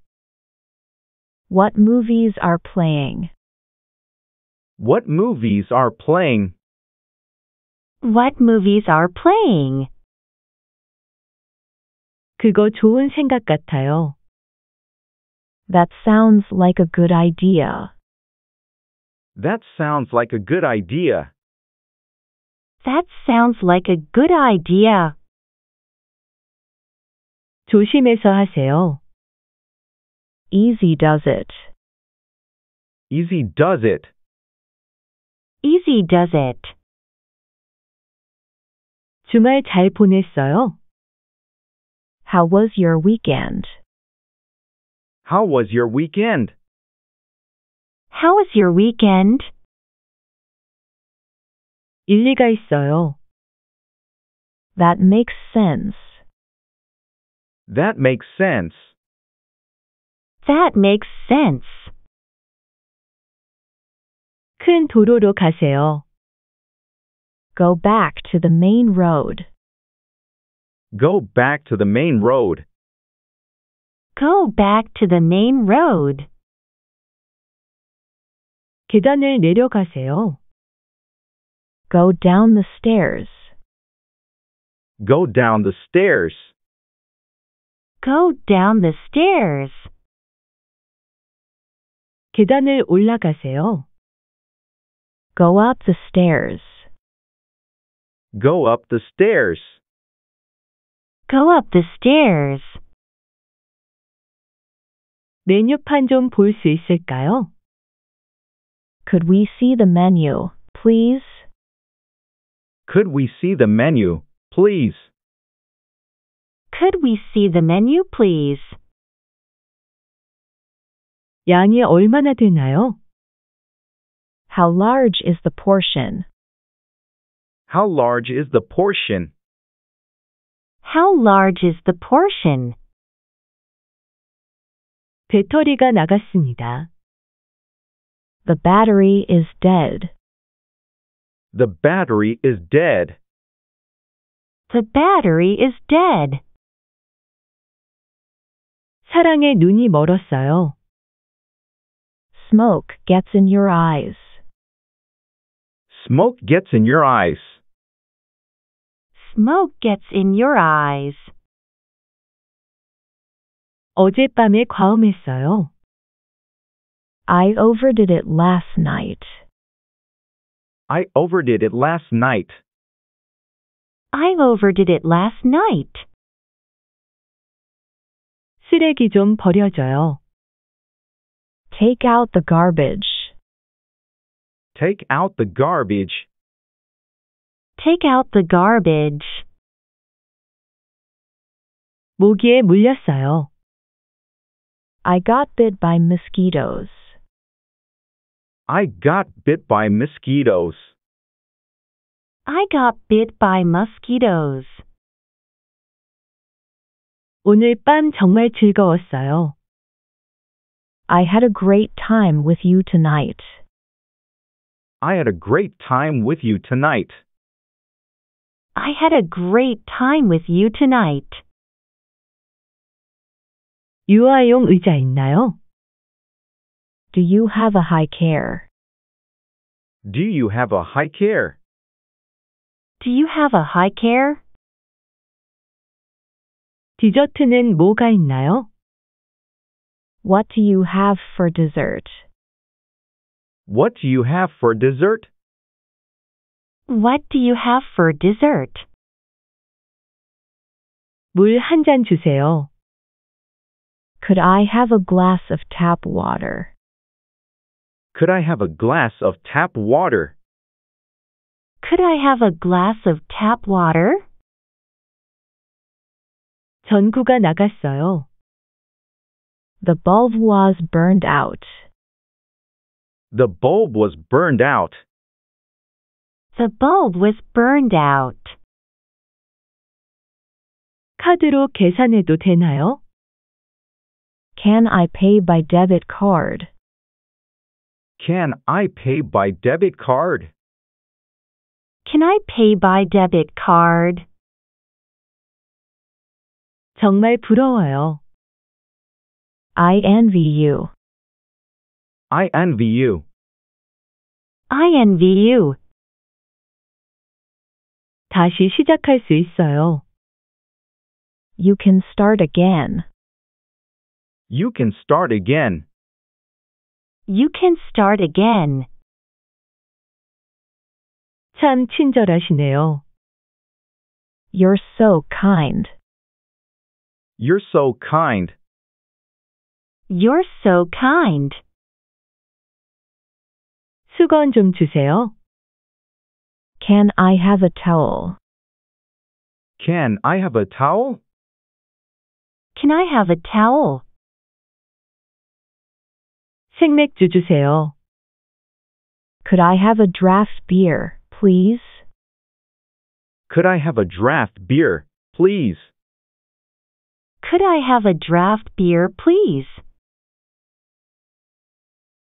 What movies are playing? What movies are playing? What movies are playing? 그거 좋은 생각 같아요. That sounds like a good idea. That sounds like a good idea. That sounds like a good idea. 조심해서 하세요. Easy does it. Easy does it. Easy does it. 주말 잘 보냈어요? How was your weekend? How was your weekend? How was your weekend? 일리가 있어요. That makes sense. That makes sense. That makes sense. 큰 도로로 가세요. Go back to the main road. Go back to the main road. Go back to the main road. 계단을 내려가세요. Go down the stairs. Go down the stairs. Go down the stairs. 계단을 올라가세요. Go up the stairs. Go up the stairs. Go up the stairs. 메뉴판 좀 볼 수 있을까요? Could we see the menu, please? Could we see the menu, please? Could we see the menu, please? 양이 얼마나 되나요? How large is the portion? How large is the portion? How large is the portion? 배터리가 나갔습니다. The battery is dead. The battery is dead. The battery is dead. 사랑에 눈이 멀었어요. Smoke gets in your eyes. Smoke gets in your eyes. Smoke gets in your eyes. 어젯밤에 과음했어요. I overdid it last night. I overdid it last night. I overdid it last night. 쓰레기 좀 버려줘요. Take out the garbage. Take out the garbage. Take out the garbage. 모기에 물렸어요. I got bit by mosquitoes. I got bit by mosquitoes. I got bit by mosquitoes. 오늘 밤 정말 즐거웠어요. I had a great time with you tonight. I had a great time with you tonight. I had a great time with you tonight. 유아용 의자 있나요? Do you have a high chair? Do you have a high chair? Do you have a high chair? 디저트는 뭐가 있나요? What do you have for dessert? What do you have for dessert? What do you have for dessert? 물 한 잔 주세요. Could I have a glass of tap water? Could I have a glass of tap water? Could I have a glass of tap water? 전구가 나갔어요. The bulb was burned out. The bulb was burned out. The bulb was burned out. 카드로 계산해도 되나요? Can I pay by debit card? Can I pay by debit card? Can I pay by debit card? 정말 부러워요. I envy you. I envy you. I envy you. 다시 시작할 수 있어요. You can start again. You can start again. You can start again. 참 친절하시네요. You're so kind. You're so kind. You're so kind. 수건 좀 주세요. Can I have a towel? Can I have a towel? Can I have a towel? 생맥주 주세요. Could I have a draft beer, please? Could I have a draft beer, please? Could I have a draft beer, please?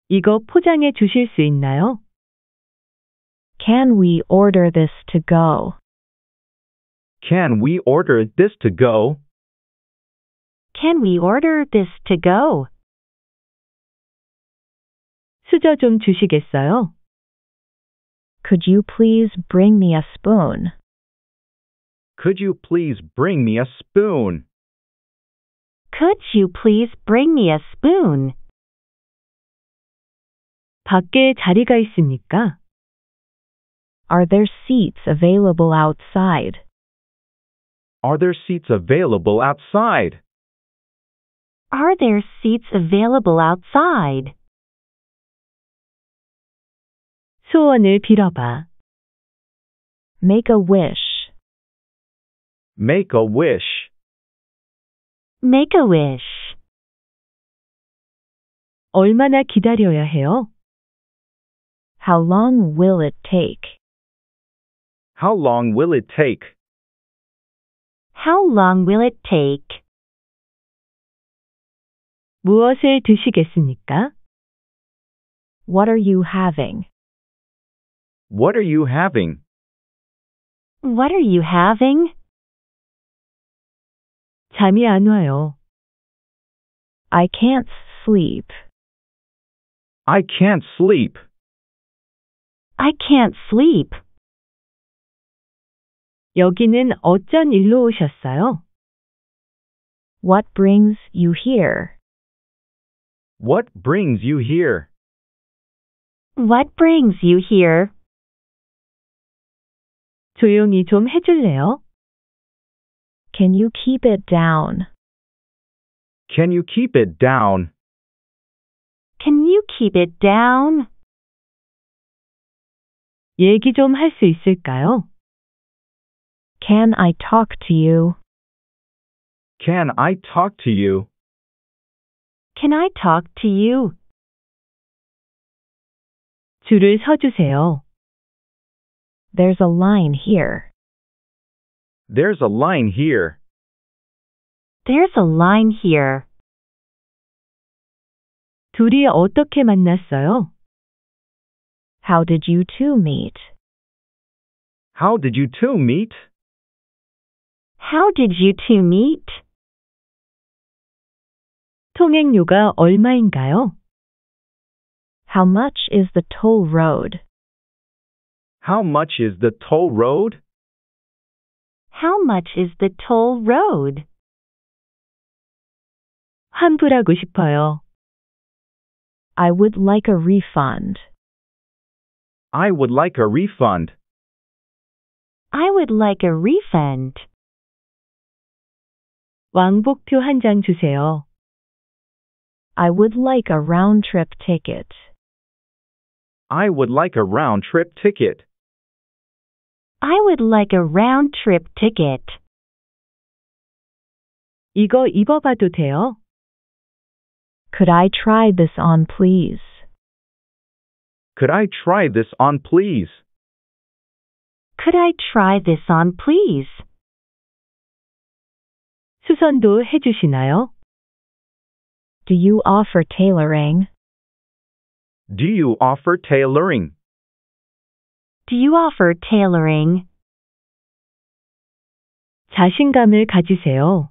이거 포장해 주실 수 있나요? Can we order this to go? Can we order this to go? Can we order this to go? 수저 좀 주시겠어요? Could you please bring me a spoon? Could you please bring me a spoon? Could you please bring me a spoon? 밖에 자리가 있습니까? Are there seats available outside? Are there seats available outside? Are there seats available outside? 소원을 빌어봐. Make a wish. Make a wish. Make a wish. 얼마나 기다려야 해요? How long will it take? How long will it take? How long will it take? 무엇을 드시겠습니까? What are you having? What are you having? What are you having? 잠이 안 와요. I can't sleep. I can't sleep. I can't sleep. 여기는 어쩐 일로 오셨어요? What brings you here? What brings you here? What brings you here? 조용히 좀 해줄래요? Can you keep it down? Can you keep it down? Can you keep it down? 얘기 좀 할 수 있을까요? Can I talk to you? Can I talk to you? Can I talk to you? 줄을 서주세요. There's a line here. There's a line here. There's a line here. 둘이 어떻게 만났어요? How did you two meet? How did you two meet? How did you two meet? 통행료가 얼마인가요? How much is the toll road? How much is the toll road? How much is the toll road? 환불하고 싶어요. I would like a refund. I would like a refund. I would like a refund. 왕복표 한 장 주세요. I would like a round trip ticket. I would like a round trip ticket. I would like a round trip ticket. 이거 입어봐도 돼요? Could I try this on, please? Could I try this on, please? Could I try this on, please? 수선도 해주시나요? Do you offer tailoring? Do you offer tailoring? Do you offer tailoring? 자신감을 가지세요.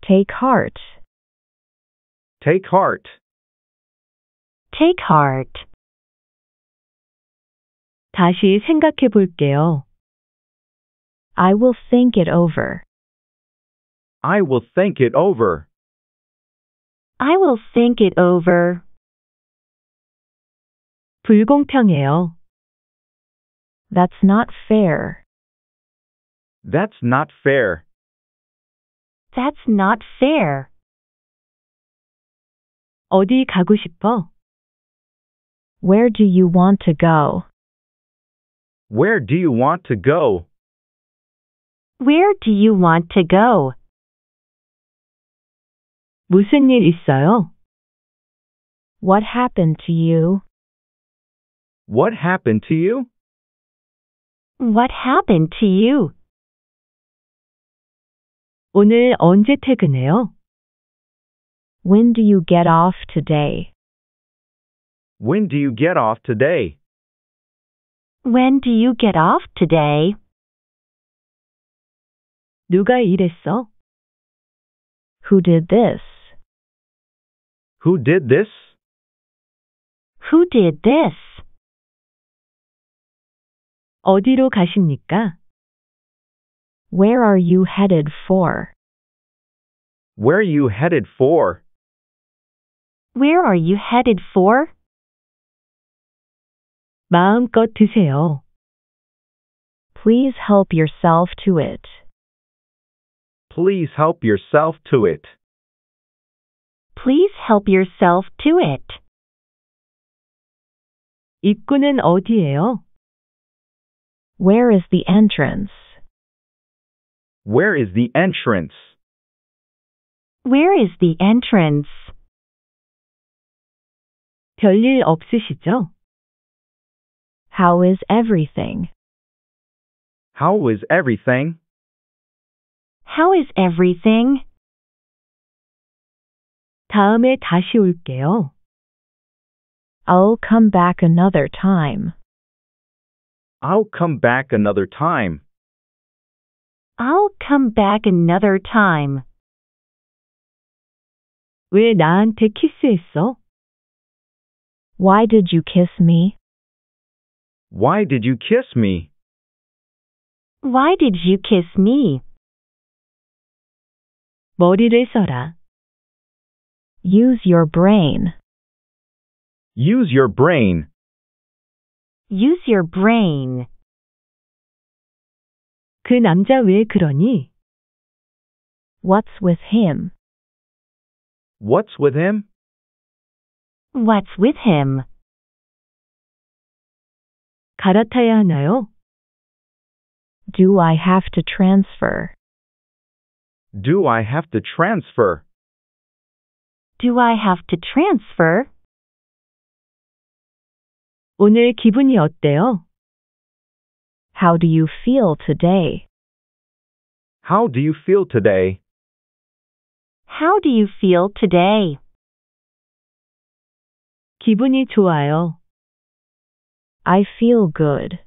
Take heart. Take heart. Take heart. 다시 생각해 볼게요. I will think it over. I will think it over. I will think it over. 불공평해요. That's not fair. That's not fair. That's not fair. 어디 가고 싶어? Where do you want to go? Where do you want to go? Where do you want to go? 무슨 일 있어요? What happened to you? What happened to you? What happened to you? 오늘 언제 퇴근해요? When do you get off today? When do you get off today? When do you get off today? 누가 일했어? Who did this? Who did this? Who did this? 어디로 가십니까? Where are you headed for? Where are you headed for? Where are you headed for? 마음껏 드세요. Please help yourself to it. Please help yourself to it. Please help yourself to it. 입구는 어디예요? Where is the entrance? Where is the entrance? Where is the entrance? 별일 없으시죠? How is everything? How is everything? How is everything? 다음에 다시 올게요. I'll come back another time. I'll come back another time. I'll come back another time. 왜 나한테 키스했어? Why did you kiss me? Why did you kiss me? Why did you kiss me? 머리를 써라. Use your brain. Use your brain. Use your brain. 그 남자 왜 그러니? What's with him? What's with him? What's with him? 갈아타야 하나요? Do I have to transfer? Do I have to transfer? Do I have to transfer? 오늘 기분이 어때요? How do you feel today? How do you feel today? How do you feel today? 기분이 좋아요. I feel good.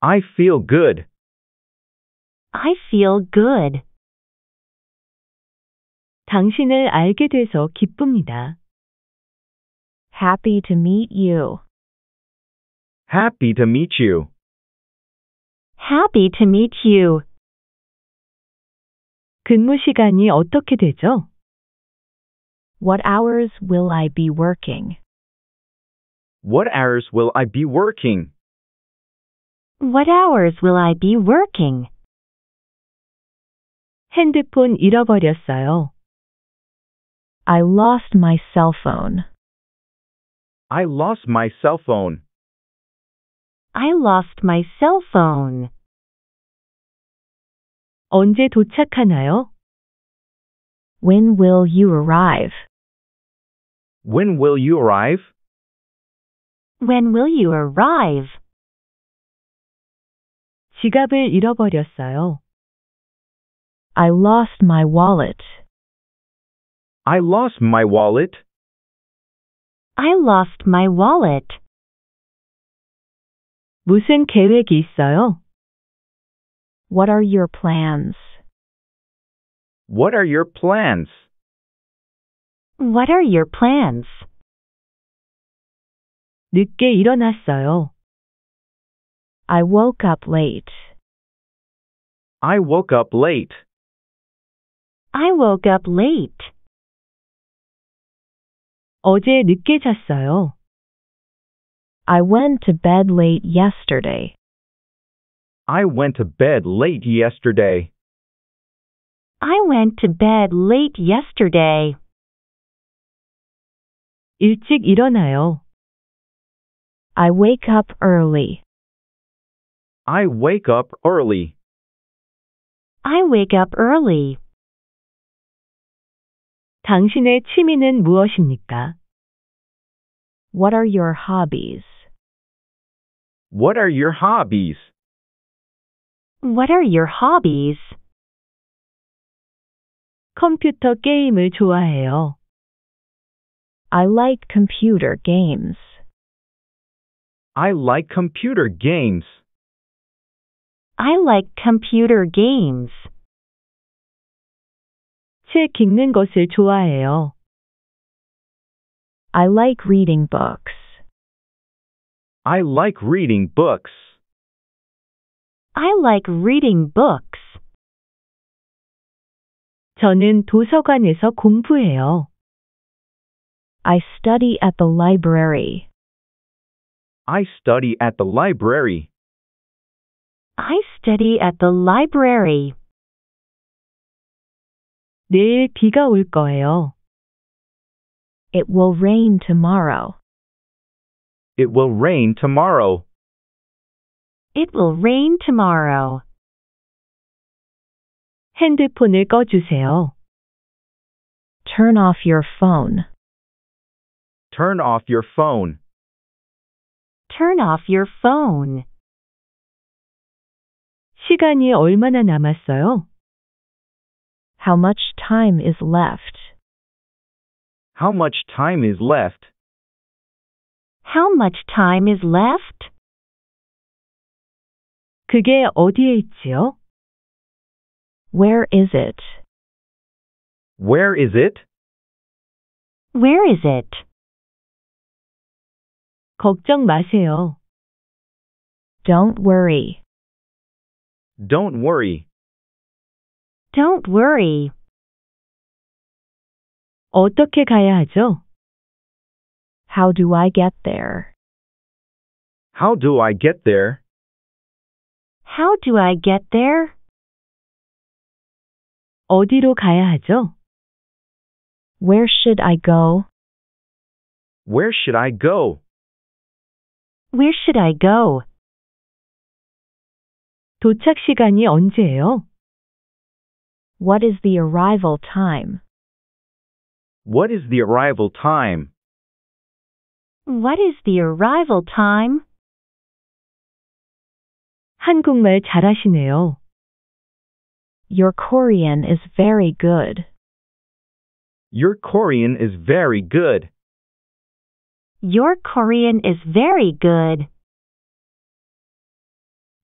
I feel good. I feel good. 당신을 알게 돼서 기쁩니다. Happy to meet you. Happy to meet you. Happy to meet you. 근무 시간이 어떻게 되죠? What hours will I be working? What hours will I be working? What hours will I be working? 핸드폰 잃어버렸어요. I lost my cell phone. I lost my cell phone. I lost my cell phone. 언제 도착하나요? When will you arrive? When will you arrive? When will you arrive? 지갑을 잃어버렸어요. I lost my wallet. I lost my wallet. I lost my wallet. 무슨 계획이 있어요? What are your plans? What are your plans? What are your plans? 늦게 일어났어요. I woke up late. I woke up late. I woke up late. 어제 늦게 잤어요. I went to bed late yesterday. I went to bed late yesterday. I went to bed late yesterday. 일찍 일어나요. I wake up early. I wake up early. I wake up early. 당신의 취미는 무엇입니까? What are your hobbies? What are your hobbies? What are your hobbies? 컴퓨터 게임을 좋아해요. I like computer games. I like computer games. I like computer games. 책 읽는 것을 좋아해요. I like reading books. I like reading books. I like reading books. 저는 도서관에서 공부해요. I study at the library. I study at the library. I study at the library. 내일 비가 올 거예요. It will rain tomorrow. It will rain tomorrow. It will rain tomorrow. 핸드폰을 꺼주세요. Turn off your phone. Turn off your phone. Turn off your phone. 시간이 얼마나 남았어요? How much time is left? How much time is left? How much time is left? 그게 어디에 있지요? Where is it? Where is it? Where is it? 걱정 마세요. Don't worry. Don't worry. Don't worry. 어떻게 가야 하죠? How do I get there? How do I get there? How do I get there? 어디로 가야 하죠? Where should I go? Where should I go? Where should I go? 도착 시간이 언제예요? What is the arrival time? What is the arrival time? What is the arrival time? 한국말 잘하시네요. Your Korean is very good. Your Korean is very good. Your Korean is very good.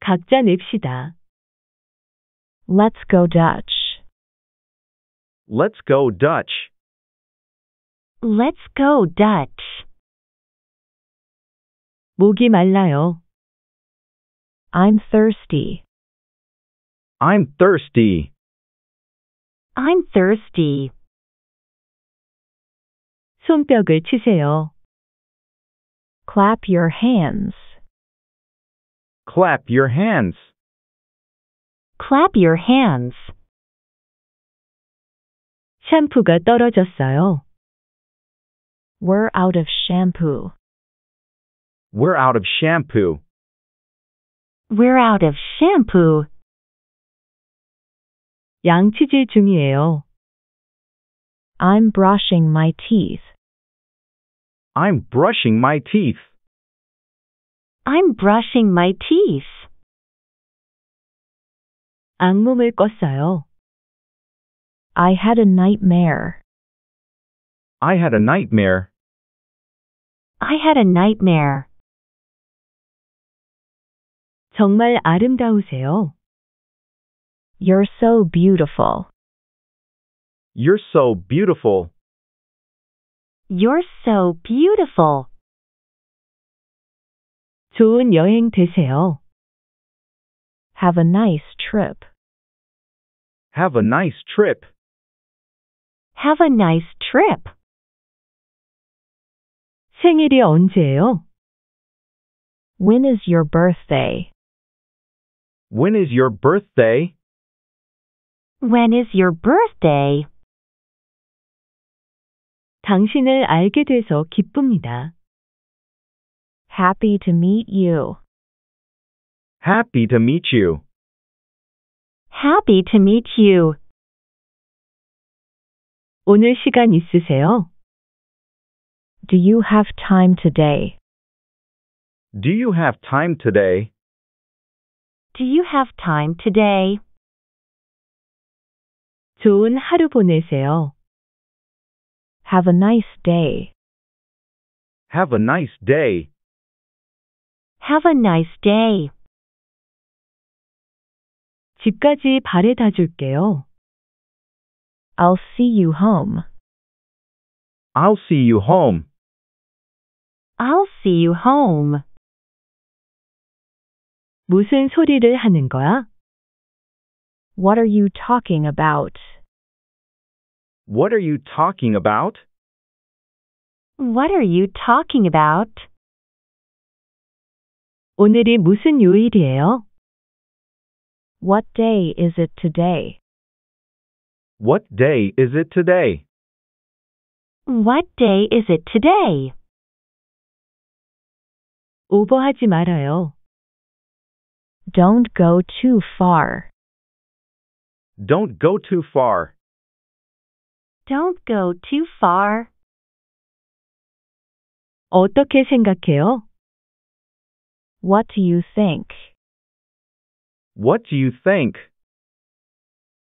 각자 냅시다. Let's go Dutch. Let's go Dutch. Let's go Dutch. 목이 말라요. I'm thirsty. I'm thirsty. I'm thirsty. 손뼉을 치세요. Clap your hands. Clap your hands. Clap your hands. 샴푸가 떨어졌어요. We're out of shampoo. We're out of shampoo. We're out of shampoo. 양치질 중이에요. I'm brushing my teeth. I'm brushing my teeth. I'm brushing my teeth. 악몽을 꿨어요. I had a nightmare. I had a nightmare. I had a nightmare. 정말 아름다우세요. You're so beautiful. You're so beautiful. You're so beautiful. 좋은 여행 되세요. Have a nice trip. Have a nice trip. Have a nice trip. 생일이 언제예요? When is your birthday? When is your birthday? When is your birthday? 당신을 알게 돼서 기쁩니다. Happy to meet you. Happy to meet you. Happy to meet you. 오늘 시간 있으세요? Do you have time today? Do you have time today? Do you have time today? 좋은 하루 보내세요. Have a nice day. Have a nice day. Have a nice day. 집까지 바래다 줄게요. I'll see you home. I'll see you home. I'll see you home. 무슨 소리를 하는 거야? What are you talking about? What are you talking about? What are you talking about? 오늘이 무슨 요일이에요? What day is it today? What day is it today? What day is it today? 오버하지 말아요. Don't go too far. Don't go too far. Don't go too far. 어떻게 생각해요? What do you think? What do you think?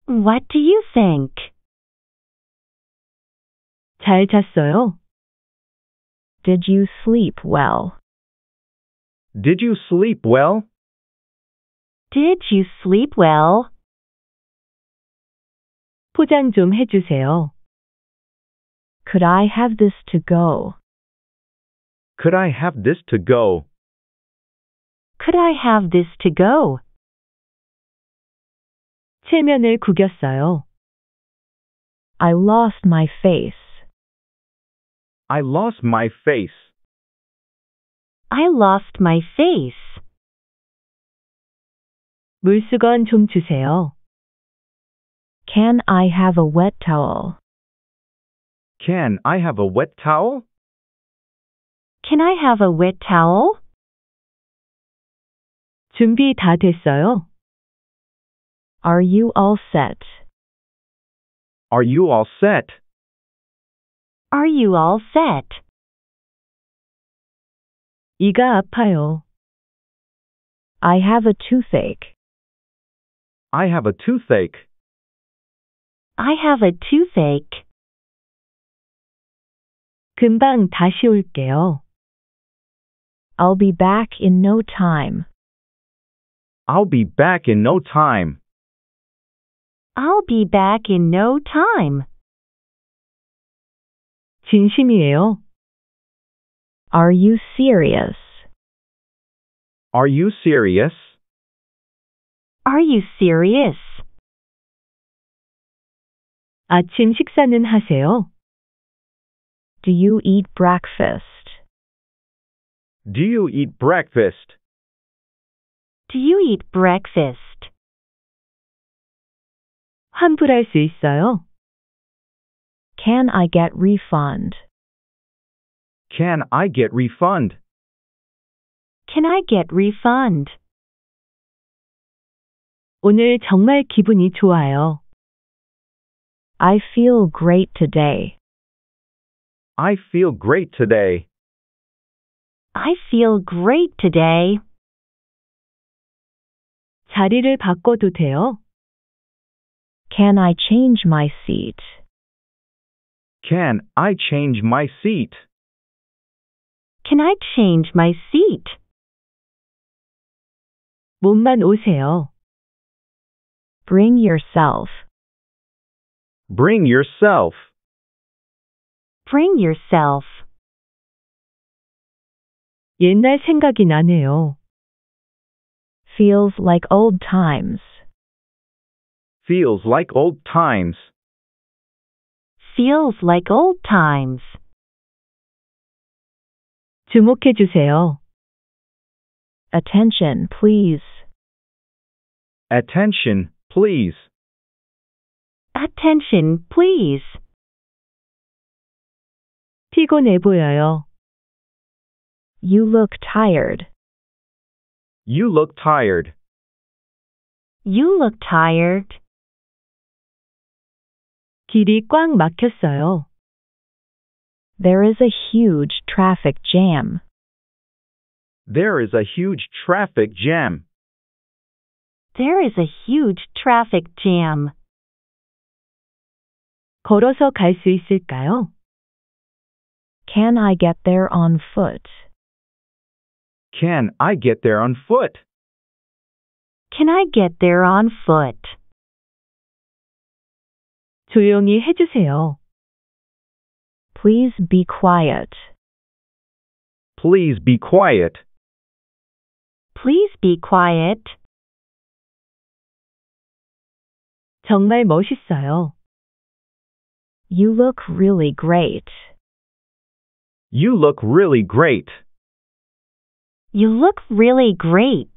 What do you think? 잘 잤어요? Did you sleep well? Did you sleep well? Did you sleep well? 포장 좀 해주세요. Could I have this to go? Could I have this to go? Could I have this to go? 체면을 구겼어요. I lost my face. I lost my face. I lost my face. 물수건 좀 주세요. Can I have a wet towel? Can I have a wet towel? Can I have a wet towel? 준비 다 됐어요? Are you all set? Are you all set? Are you all set? 이가 아파요. I have a toothache. I have a toothache. I have a toothache. 금방 다시 올게요. I'll be back in no time. I'll be back in no time. I'll be back in no time. 진심이에요. Are you serious? Are you serious? Are you serious? 아침 식사는 하세요. Do you eat breakfast? Do you eat breakfast? Do you eat breakfast? 환불할 수 있어요. Can I get refund? Can I get refund? Can I get refund? 오늘 정말 기분이 좋아요. I feel great today. I feel great today. I feel great today. 자리를 바꿔도 돼요. Can I change my seat? Can I change my seat? Can I change my seat? 몸만 오세요. Bring yourself. Bring yourself. Bring yourself. 옛날 생각이 나네요. Feels like old times. Feels like old times. Feels like old times. 주목해 주세요. Attention, please. Attention, please. Attention, please. 피곤해 보여요. You look tired. You look tired. You look tired. 길이 꽉 막혔어요. There is a huge traffic jam. There is a huge traffic jam. There is a huge traffic jam. 걸어서 갈 수 있을까요? Can I get there on foot? Can I get there on foot? Can I get there on foot? 조용히 해주세요. Please be quiet. Please be quiet. Please be quiet. 정말 멋있어요. You look really great. You look really great. You look really great.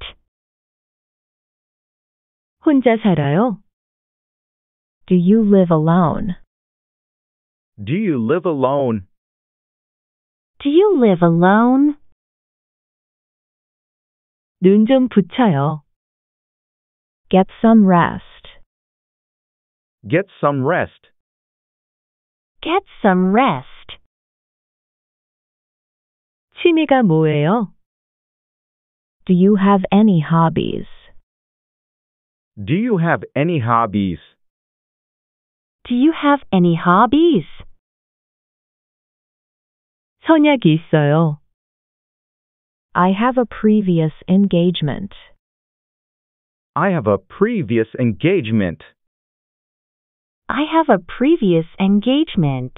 혼자 살아요? Do you live alone? Do you live alone? Do you live alone? 눈 좀 붙여요. Get some rest. Get some rest. Get some rest. 취미가 뭐예요? Do you have any hobbies? Do you have any hobbies? Do you have any hobbies? 선약이 있어요. I have a previous engagement. I have a previous engagement. I have a previous engagement.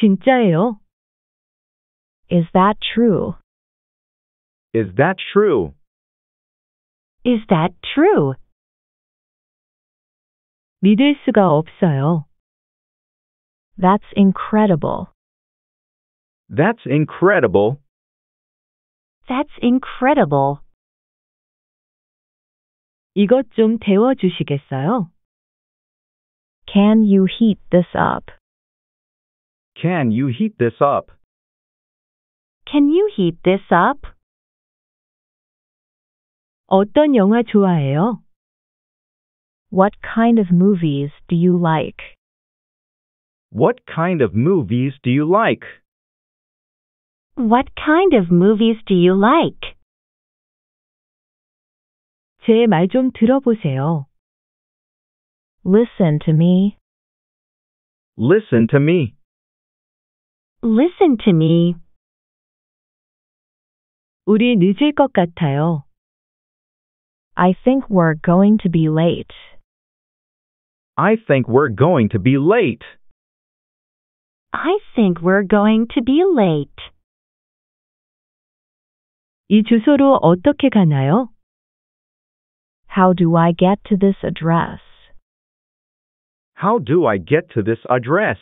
진짜예요? Is that true? Is that true? Is that true? 믿을 수가 없어요. That's incredible. That's incredible. That's incredible. 이것 좀 데워 주시겠어요? Can you heat this up? Can you heat this up? Can you heat this up? 어떤 영화 좋아해요? What kind of movies do you like? What kind of movies do you like? What kind of movies do you like? 제 말 좀 들어보세요. Listen to me. Listen to me. Listen to me. 우리 늦을 것 같아요. I think we're going to be late. I think we're going to be late. I think we're going to be late. 이 주소로 어떻게 가나요? How do I get to this address? How do I get to this address?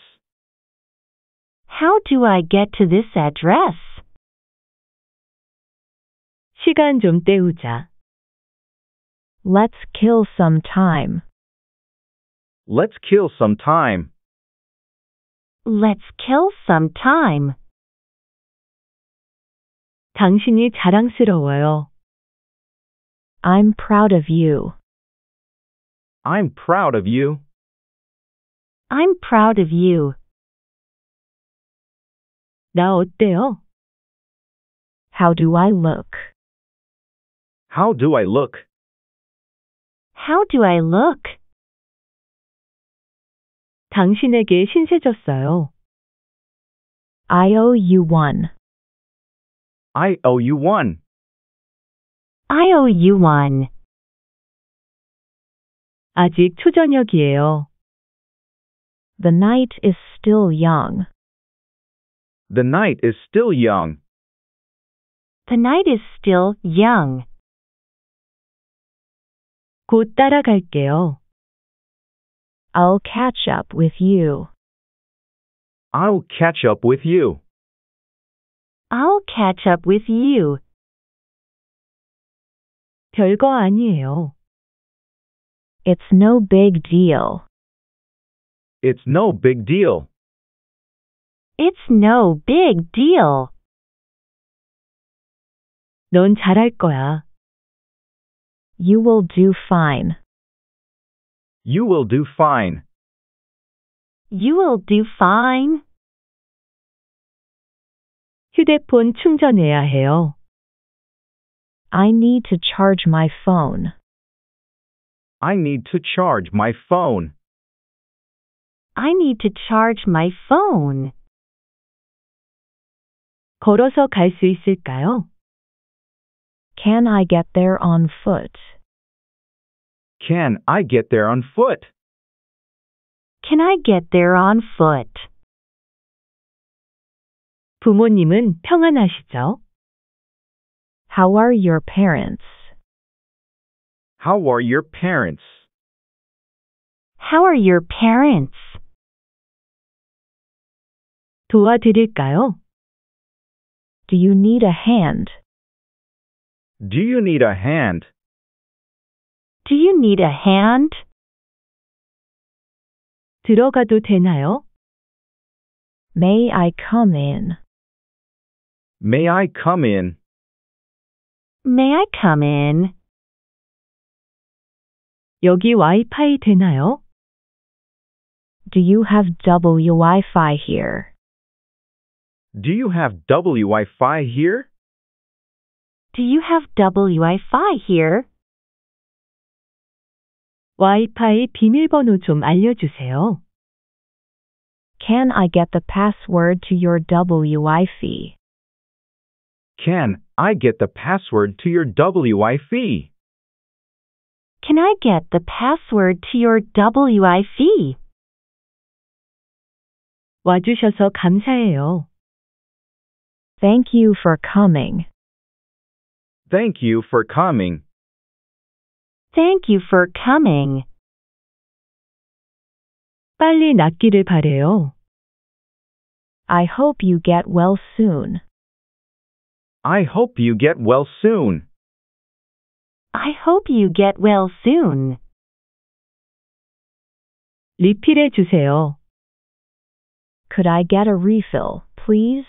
How do I get to this address? 시간 좀 때우자. Let's kill some time. Let's kill some time. Let's kill some time. 당신이 자랑스러워요. I'm proud of you. I'm proud of you. I'm proud of you. 나 어때요? How do I look? How do I look? How do I look? 당신에게 신세 졌어요. I owe you one. I owe you one. I owe you one. 아직 초저녁이에요. The night is still young. The night is still young. The night is still young. 곧 따라갈게요. I'll catch up with you. I'll catch up with you. I'll catch up with you. 별거 아니에요. It's no big deal. It's no big deal. It's no big deal. 넌 잘할 거야. You will do fine. You will do fine. You will do fine. 휴대폰 충전해야 해요. I need to charge my phone. I need to charge my phone. I need to charge my phone. 걸어서 갈 수 있을까요? Can I get there on foot? Can I get there on foot? Can I get there on foot? 부모님은 평안하시죠? How are your parents? How are your parents? How are your parents? 도와드릴까요? Do you need a hand? Do you need a hand? Do you need a hand? 들어가도 되나요? May I come in? May I come in? May I come in? 여기 와이파이 되나요? Do you have W Wi-Fi here? Do you have W Wi-Fi here? Do you have W-Wi-Fi here? 와이파이 비밀번호 좀 알려주세요. Can I get the password to your W-Wi-Fi? Can I get the password to your W Wi-Fi? Can I get the password to your W-Wi-Fi? 와주셔서 감사해요. Thank you for coming. Thank you for coming. Thank you for coming. 빨리 낫기를 바래요. I hope you get well soon. I hope you get well soon. I hope you get well soon. 리필해 주세요. Could I get a refill, please?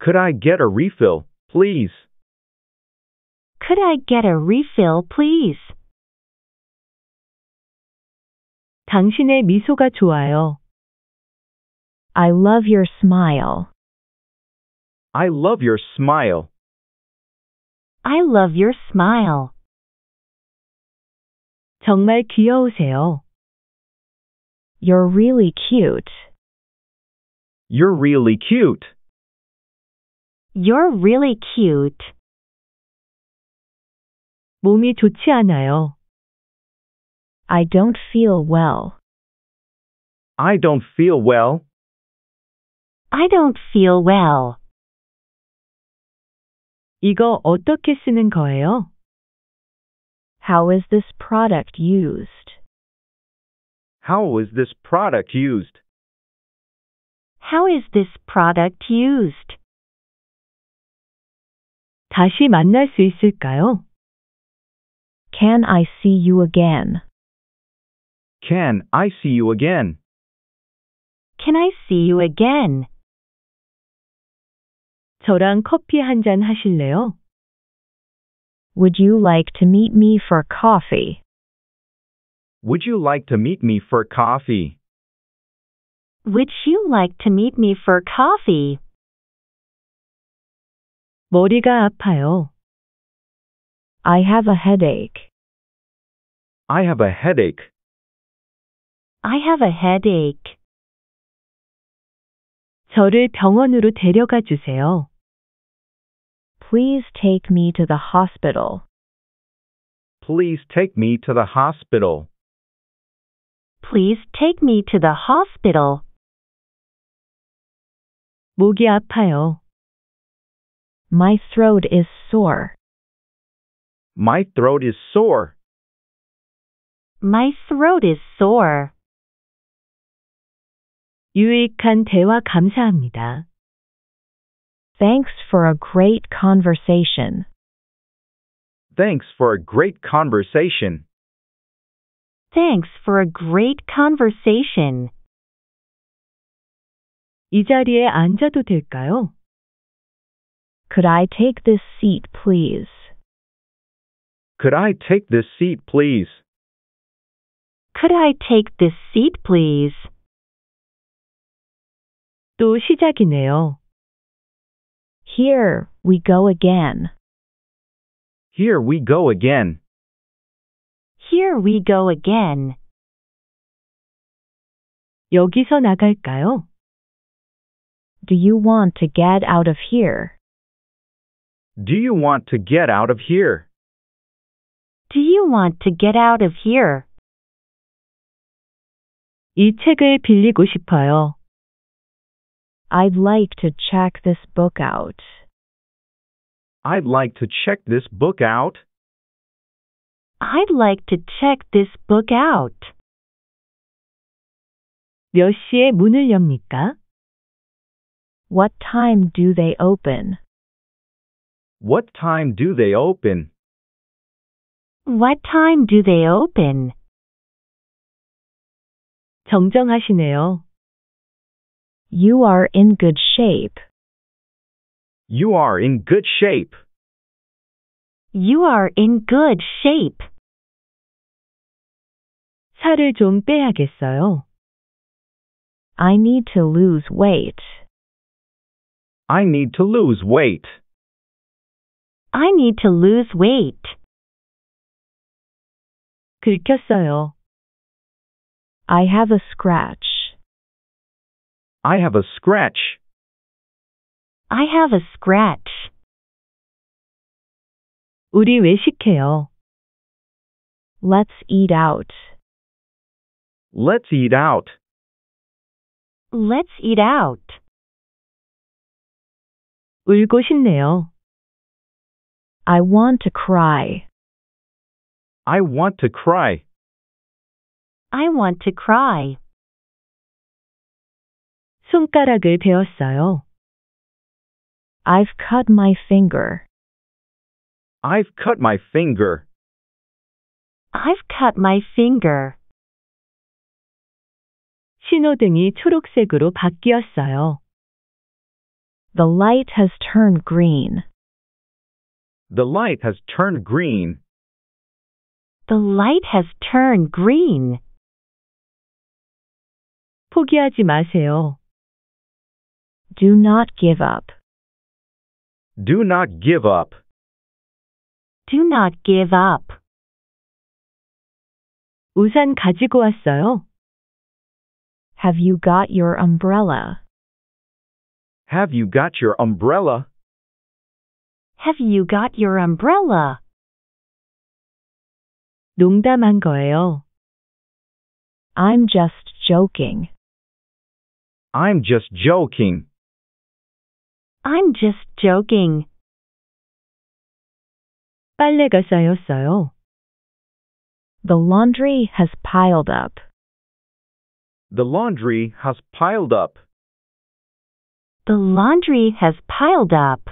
Could I get a refill, please? Could I get a refill, please? 당신의 미소가 좋아요. I love your smile. I love your smile. I love your smile. 정말 귀여우세요. You're really cute. You're really cute. You're really cute. 몸이 좋지 않아요. I don't feel well. I don't feel well. I don't feel well. 이거 어떻게 쓰는 거예요? How is this product used? How is this product used? How is this product used? 다시 만날 수 있을까요? Can I see you again? Can I see you again? Can I see you again? 저랑 커피 한 잔 하실래요? Would you like to meet me for coffee? Would you like to meet me for coffee? Would you like to meet me for coffee? 머리가 아파요. I have a headache. I have a headache. I have a headache. 저를 병원으로 데려가 주세요. Please take me to the hospital. Please take me to the hospital. Please take me to the hospital. 목이 아파요. My throat is sore. My throat is sore. My throat is sore. 유익한 대화 감사합니다. Thanks for a great conversation. Thanks for a great conversation. Thanks for a great conversation. 이 자리에 앉아도 될까요? Could I take this seat, please? Could I take this seat, please? Could I take this seat, please? 또 시작이네요. Here we go again. Here we go again. Here we go again. 여기서 나갈까요? Do you want to get out of here? Do you want to get out of here? Do you want to get out of here? 이 책을 빌리고 싶어요. I'd like to check this book out. I'd like to check this book out. I'd like to check this book out. 몇 시에 문을 엽니까? What time do they open? What time do they open? What time do they open? 정정하시네요. You are in good shape. You are in good shape. You are in good shape. 살을 좀 빼야겠어요. I need to lose weight. I need to lose weight. I need to lose weight. 긁혔어요. I have a scratch. I have a scratch. I have a scratch. 우리 외식해요. Let's eat out. Let's eat out. Let's eat out. 울고 싶네요. I want to cry. I want to cry. I want to cry. 손가락을 베었어요. I've cut my finger. I've cut my finger. I've cut my finger. 신호등이 초록색으로 바뀌었어요. The light has turned green. The light has turned green. The light has turned green. 포기하지 마세요. Do not give up. Do not give up. Do not give up. 우산 가지고 왔어요. Have you got your umbrella? Have you got your umbrella? Have you got your umbrella? 농담한 거예요. I'm just joking. I'm just joking. I'm just joking. 빨래가 쌓였어요. The laundry has piled up. The laundry has piled up. The laundry has piled up.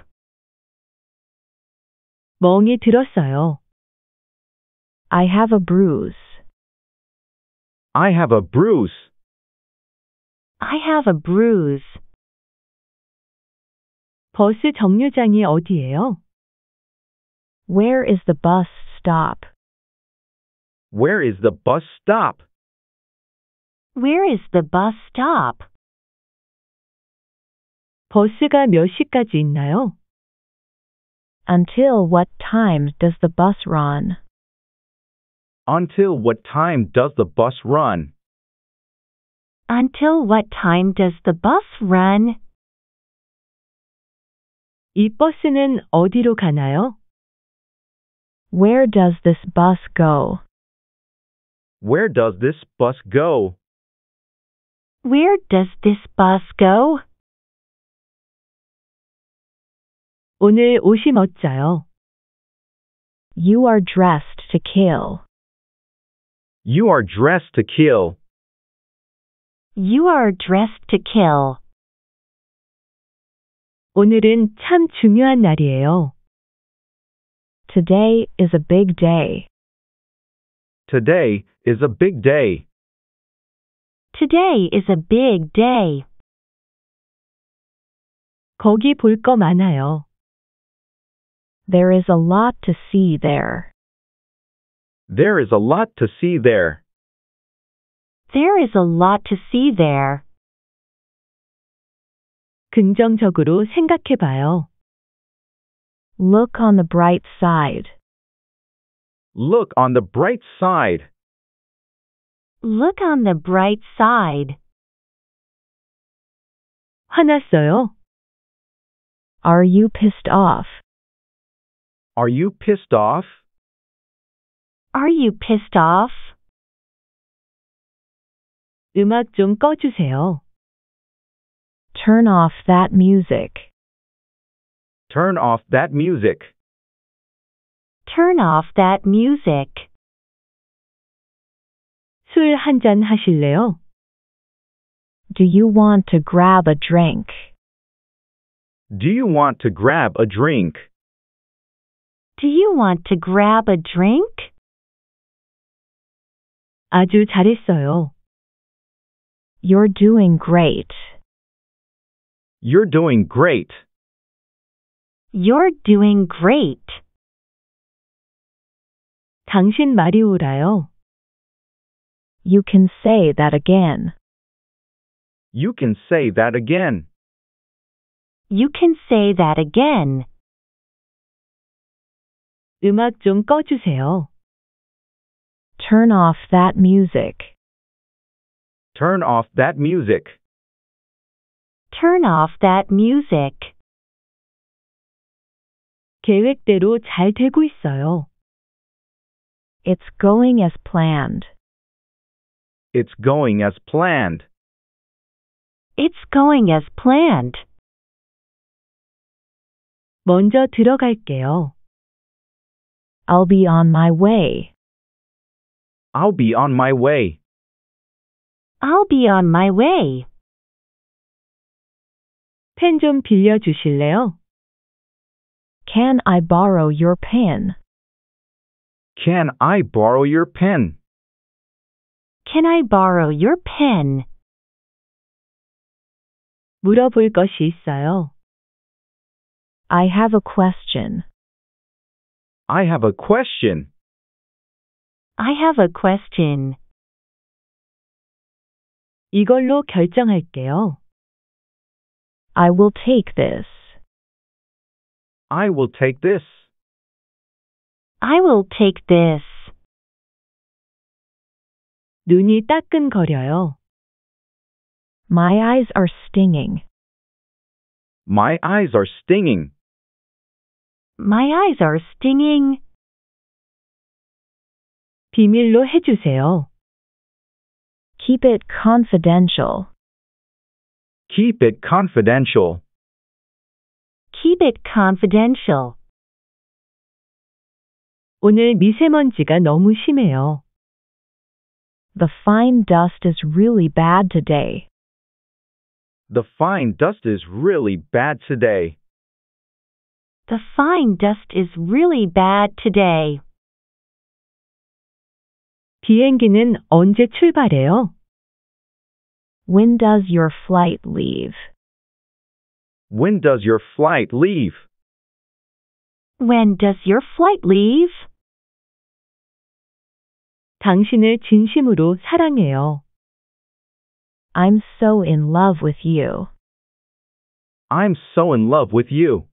멍이 들었어요. I have a bruise. I have a bruise. I have a bruise. 버스 정류장이 어디예요? Where is the bus stop? Where is the bus stop? Where is the bus stop? 버스가 몇 시까지 있나요? Until what time does the bus run? Until what time does the bus run? Until what time does the bus run? 이 버스는 어디로 가나요? Where does this bus go? Where does this bus go? Where does this bus go? 오늘 옷이 멋져요. You are dressed to kill. You are dressed to kill. You are dressed to kill. 오늘은 참 중요한 날이에요. Today is a big day. Today is a big day. Today is a big day. 거기 볼 거 많아요. There is a lot to see there. There is a lot to see there. There is a lot to see there. 긍정적으로 생각해 봐요. Look on the bright side. Look on the bright side. Look on the bright side. 화났어요? Are you pissed off? Are you pissed off? Are you pissed off? 음악 좀 꺼주세요. Turn off that music. Turn off that music. Turn off that music. 술 한 잔 하실래요? Do you want to grab a drink? Do you want to grab a drink? Do you want to grab a drink? 아주 잘했어요. You're doing great. You're doing great. You're doing great. 당신 말이 옳아요. You can say that again. You can say that again. You can say that again. 음악 좀 꺼주세요. Turn off that music. Turn off that music. Turn off that music. 계획대로 잘 되고 있어요. It's going as planned. It's going as planned. It's going as planned. 먼저 들어갈게요. I'll be on my way. I'll be on my way. I'll be on my way. 펜 좀 빌려주실래요? Can I borrow your pen? Can I borrow your pen? Can I borrow your pen? 물어볼 것이 있어요. I have a question. I have a question. I have a question. 이걸로 결정할게요. I will take this. I will take this. I will take this. 눈이 따끔거려요. My eyes are stinging. My eyes are stinging. My eyes are stinging. 비밀로 해주세요. Keep it confidential. Keep it confidential. Keep it confidential. 오늘 미세먼지가 너무 심해요. The fine dust is really bad today. The fine dust is really bad today. The fine dust is really bad today. 비행기는 언제 출발해요? When does your flight leave? When does your flight leave? When does your flight leave? 당신을 진심으로 사랑해요. I'm so in love with you. I'm so in love with you.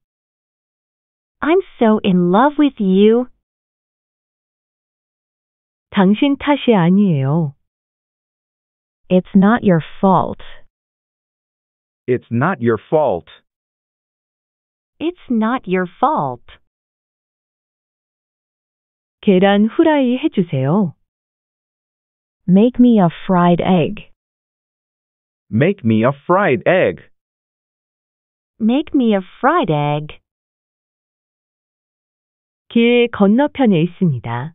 I'm so in love with you. 당신 탓이 아니에요. It's not your fault. It's not your fault. It's not your fault. 계란 후라이 해주세요. Make me a fried egg. Make me a fried egg. Make me a fried egg. 길 건너편에 있습니다.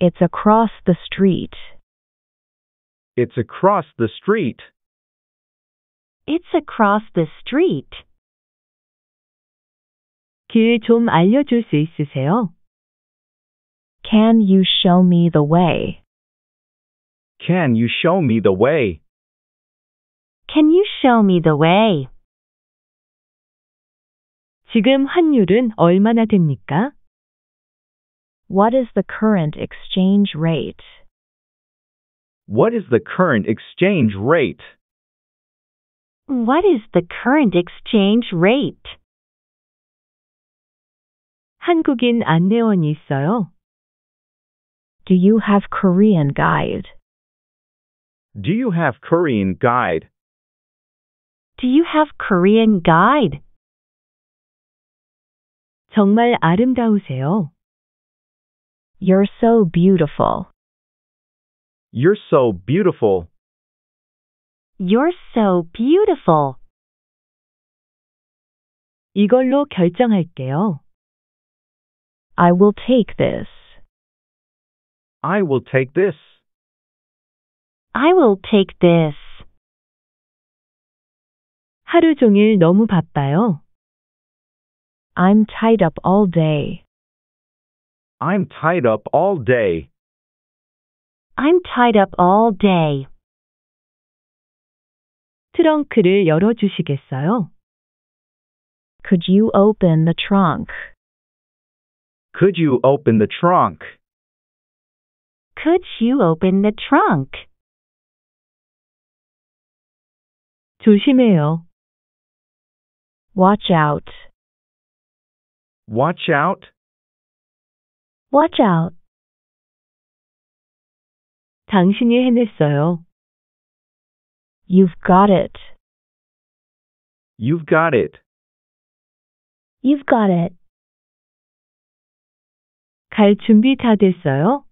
It's across the street. It's across the street. It's across the street. 길 좀 알려줄 수 있으세요? Can you show me the way? Can you show me the way? Can you show me the way? 지금 환율은 얼마나 됩니까? What is the current exchange rate? What is the current exchange rate? What is the current exchange rate? 한국인 안내원이 있어요. Do you have Korean guide? Do you have Korean guide? Do you have Korean guide? 정말 아름다우세요. You're so beautiful. You're so beautiful. You're so beautiful. 이걸로 결정할게요. I will take this. I will take this. I will take this. 하루 종일 너무 바빠요. I'm tied up all day. I'm tied up all day. I'm tied up all day. 트렁크를 열어주시겠어요? Could you open the trunk? Could you open the trunk? Could you open the trunk? 조심해요. Watch out. Watch out. Watch out. 당신이 해냈어요. You've got it. You've got it. You've got it. 갈 준비 다 됐어요?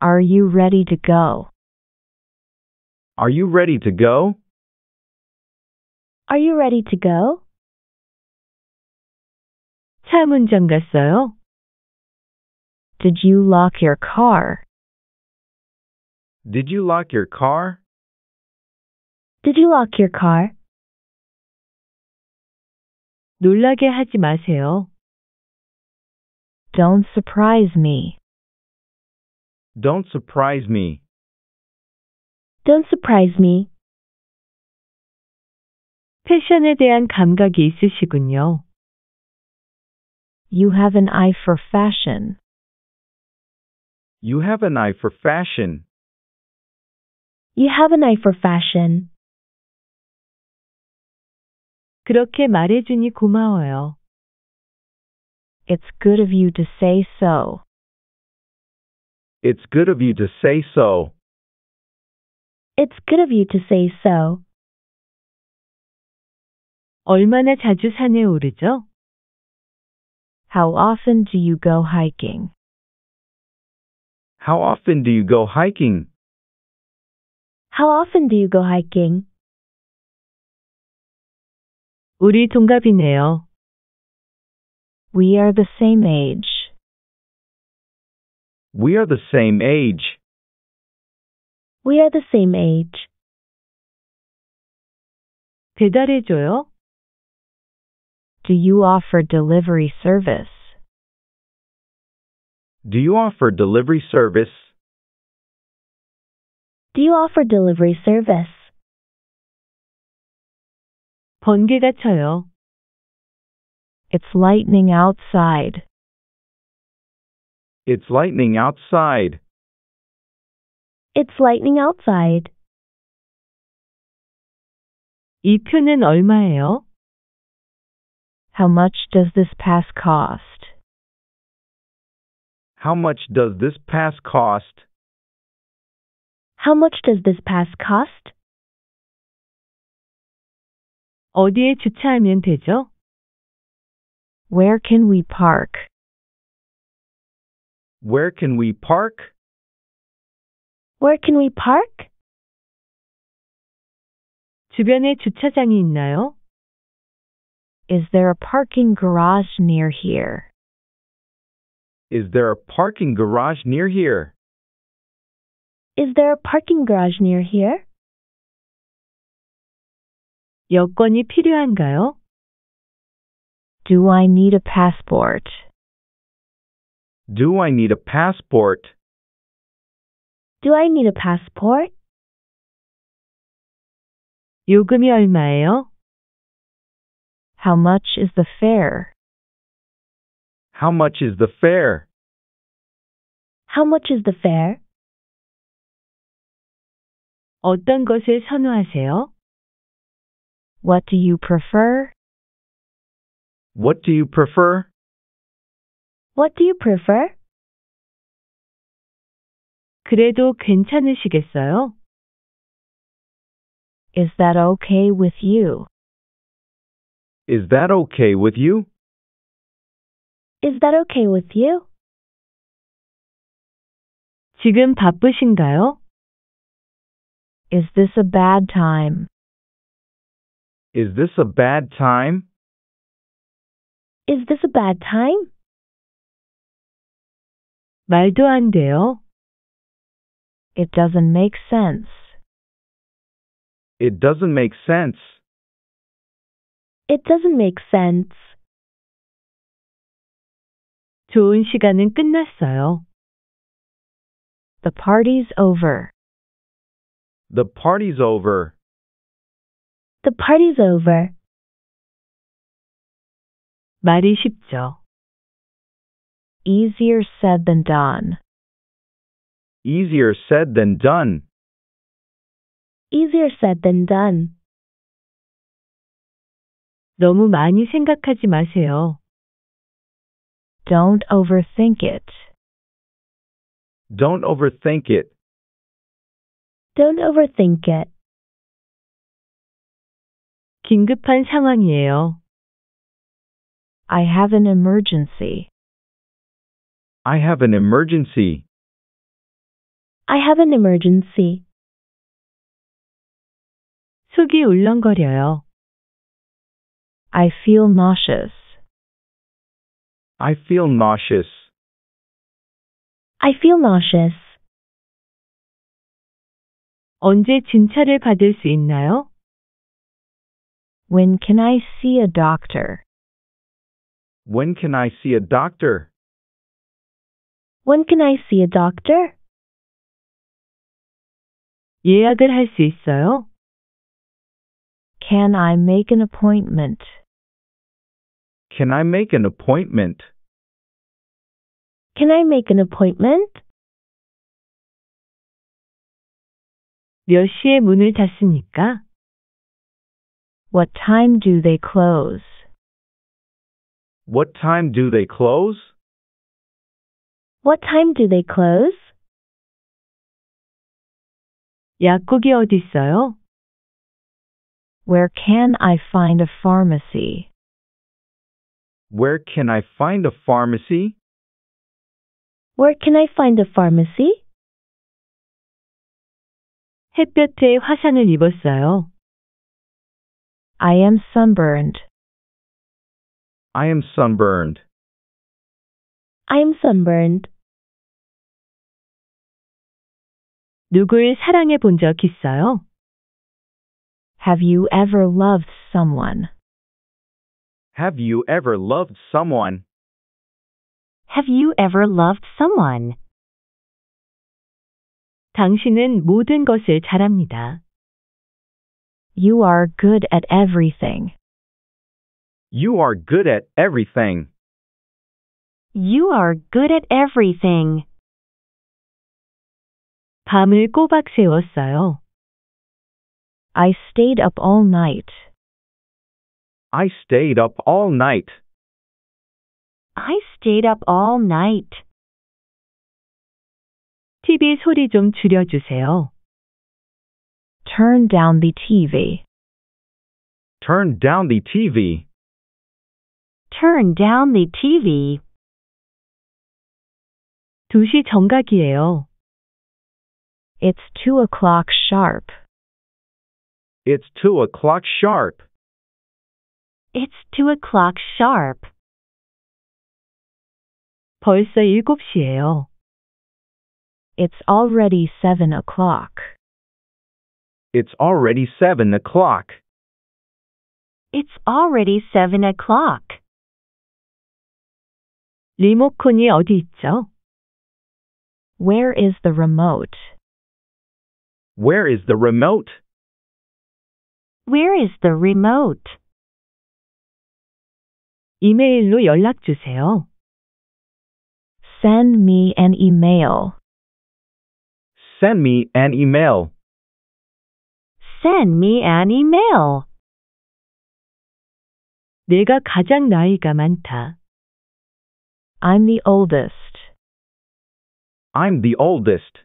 Are you ready to go? Are you ready to go? Are you ready to go? 차 문 잠갔어요? Did you lock your car? Did you lock your car? Did you lock your car? 놀라게 하지 마세요. Don't surprise me. Don't surprise me. Don't surprise me. 패션에 대한 감각이 있으시군요. You have an eye for fashion. You have an eye for fashion. You have an eye for fashion. 그렇게 말해주니 고마워요. It's good of you to say so. It's good of you to say so. It's good of you to say so. 얼마나 자주 산에 오르죠? How often do you go hiking? How often do you go hiking? How often do you go hiking? 우리 동갑이네요. We are the same age. We are the same age. We are the same age. 배달해줘요? Do you offer delivery service? Do you offer delivery service? Do you offer delivery service? 번개가 쳐요. It's lightning outside. It's lightning outside. It's lightning outside. 이 표는 얼마예요? How much does this pass cost? How much does this pass cost? How much does this pass cost? 어디에 주차하면 되죠? Where can we park? Where can we park? Where can we park? 주변에 주차장이 있나요? Is there a parking garage near here? Is there a parking garage near here? Is there a parking garage near here? 여권이 필요한가요? Do I need a passport? Do I need a passport? Do I need a passport? 요금이 얼마예요? How much is the fare? How much is the fare? How much is the fare? 어떤 것을 선호하세요? What do you prefer? What do you prefer? What do you prefer? 그래도 괜찮으시겠어요? Is that okay with you? Is that okay with you? Is that okay with you? 지금 바쁘신가요? Is this a bad time? Is this a bad time? Is this a bad time? 말도 안 돼요. It doesn't make sense. It doesn't make sense. It doesn't make sense. 좋은 시간은 끝났어요. The party's over. The party's over. The party's over. 말이 쉽죠. Easier said than done. Easier said than done. Easier said than done. 너무 많이 생각하지 마세요. Don't overthink it. Don't overthink it. Don't overthink it. 긴급한 상황이에요. I have an emergency. I have an emergency. I have an emergency. 속이 울렁거려요. I feel nauseous. I feel nauseous. I feel nauseous. 언제 진찰을 받을 수 있나요? When can I see a doctor? When can I see a doctor? When can I see a doctor? 예약을 할 수 있어요? Can I make an appointment? Can I make an appointment? Can I make an appointment? 몇 시에 문을 닫습니까? What time do they close? What time do they close? What time do they close? 약국이 어디 있어요? Where can I find a pharmacy? Where can I find a pharmacy? Where can I find a pharmacy? 햇볕에 화상을 입었어요. I am sunburned. I am sunburned. I am sunburned. 누굴 사랑해 본 적 있어요? Have you ever loved someone? Have you ever loved someone? Have you ever loved someone? 당신은 모든 것을 잘합니다. You are good at everything. You are good at everything. You are good at everything. 밤을 꼬박 새웠어요. I stayed up all night. I stayed up all night. I stayed up all night. TV 소리 좀 줄여주세요. Turn down the TV. Turn down the TV. Turn down the TV. 2시 정각이에요. It's two o'clock sharp. It's two o'clock sharp. It's two o'clock sharp. 벌써 7시예요. It's already seven o'clock. It's already seven o'clock. It's already seven o'clock. 리모컨이 어디 있죠? Where is the remote? Where is the remote? Where is the remote? 이메일로 연락 주세요. Send me an email. Send me an email. Send me an email. 내가 가장 나이가 많다. I'm the oldest. I'm the oldest.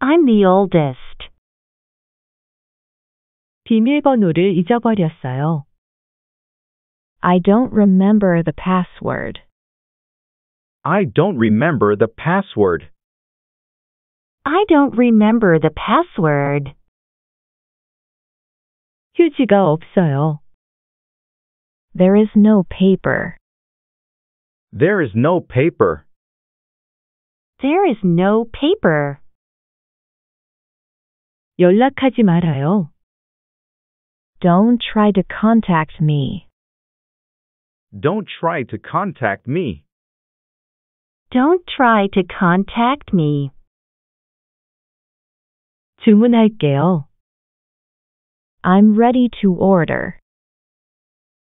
I'm the oldest. 비밀번호를 잊어버렸어요. I don't remember the password. I don't remember the password. I don't remember the password. 휴지가 없어요. There is no paper. There is no paper. There is no paper. 연락하지 말아요. Don't try to contact me. Don't try to contact me. Don't try to contact me. 주문할게요. I'm ready to order.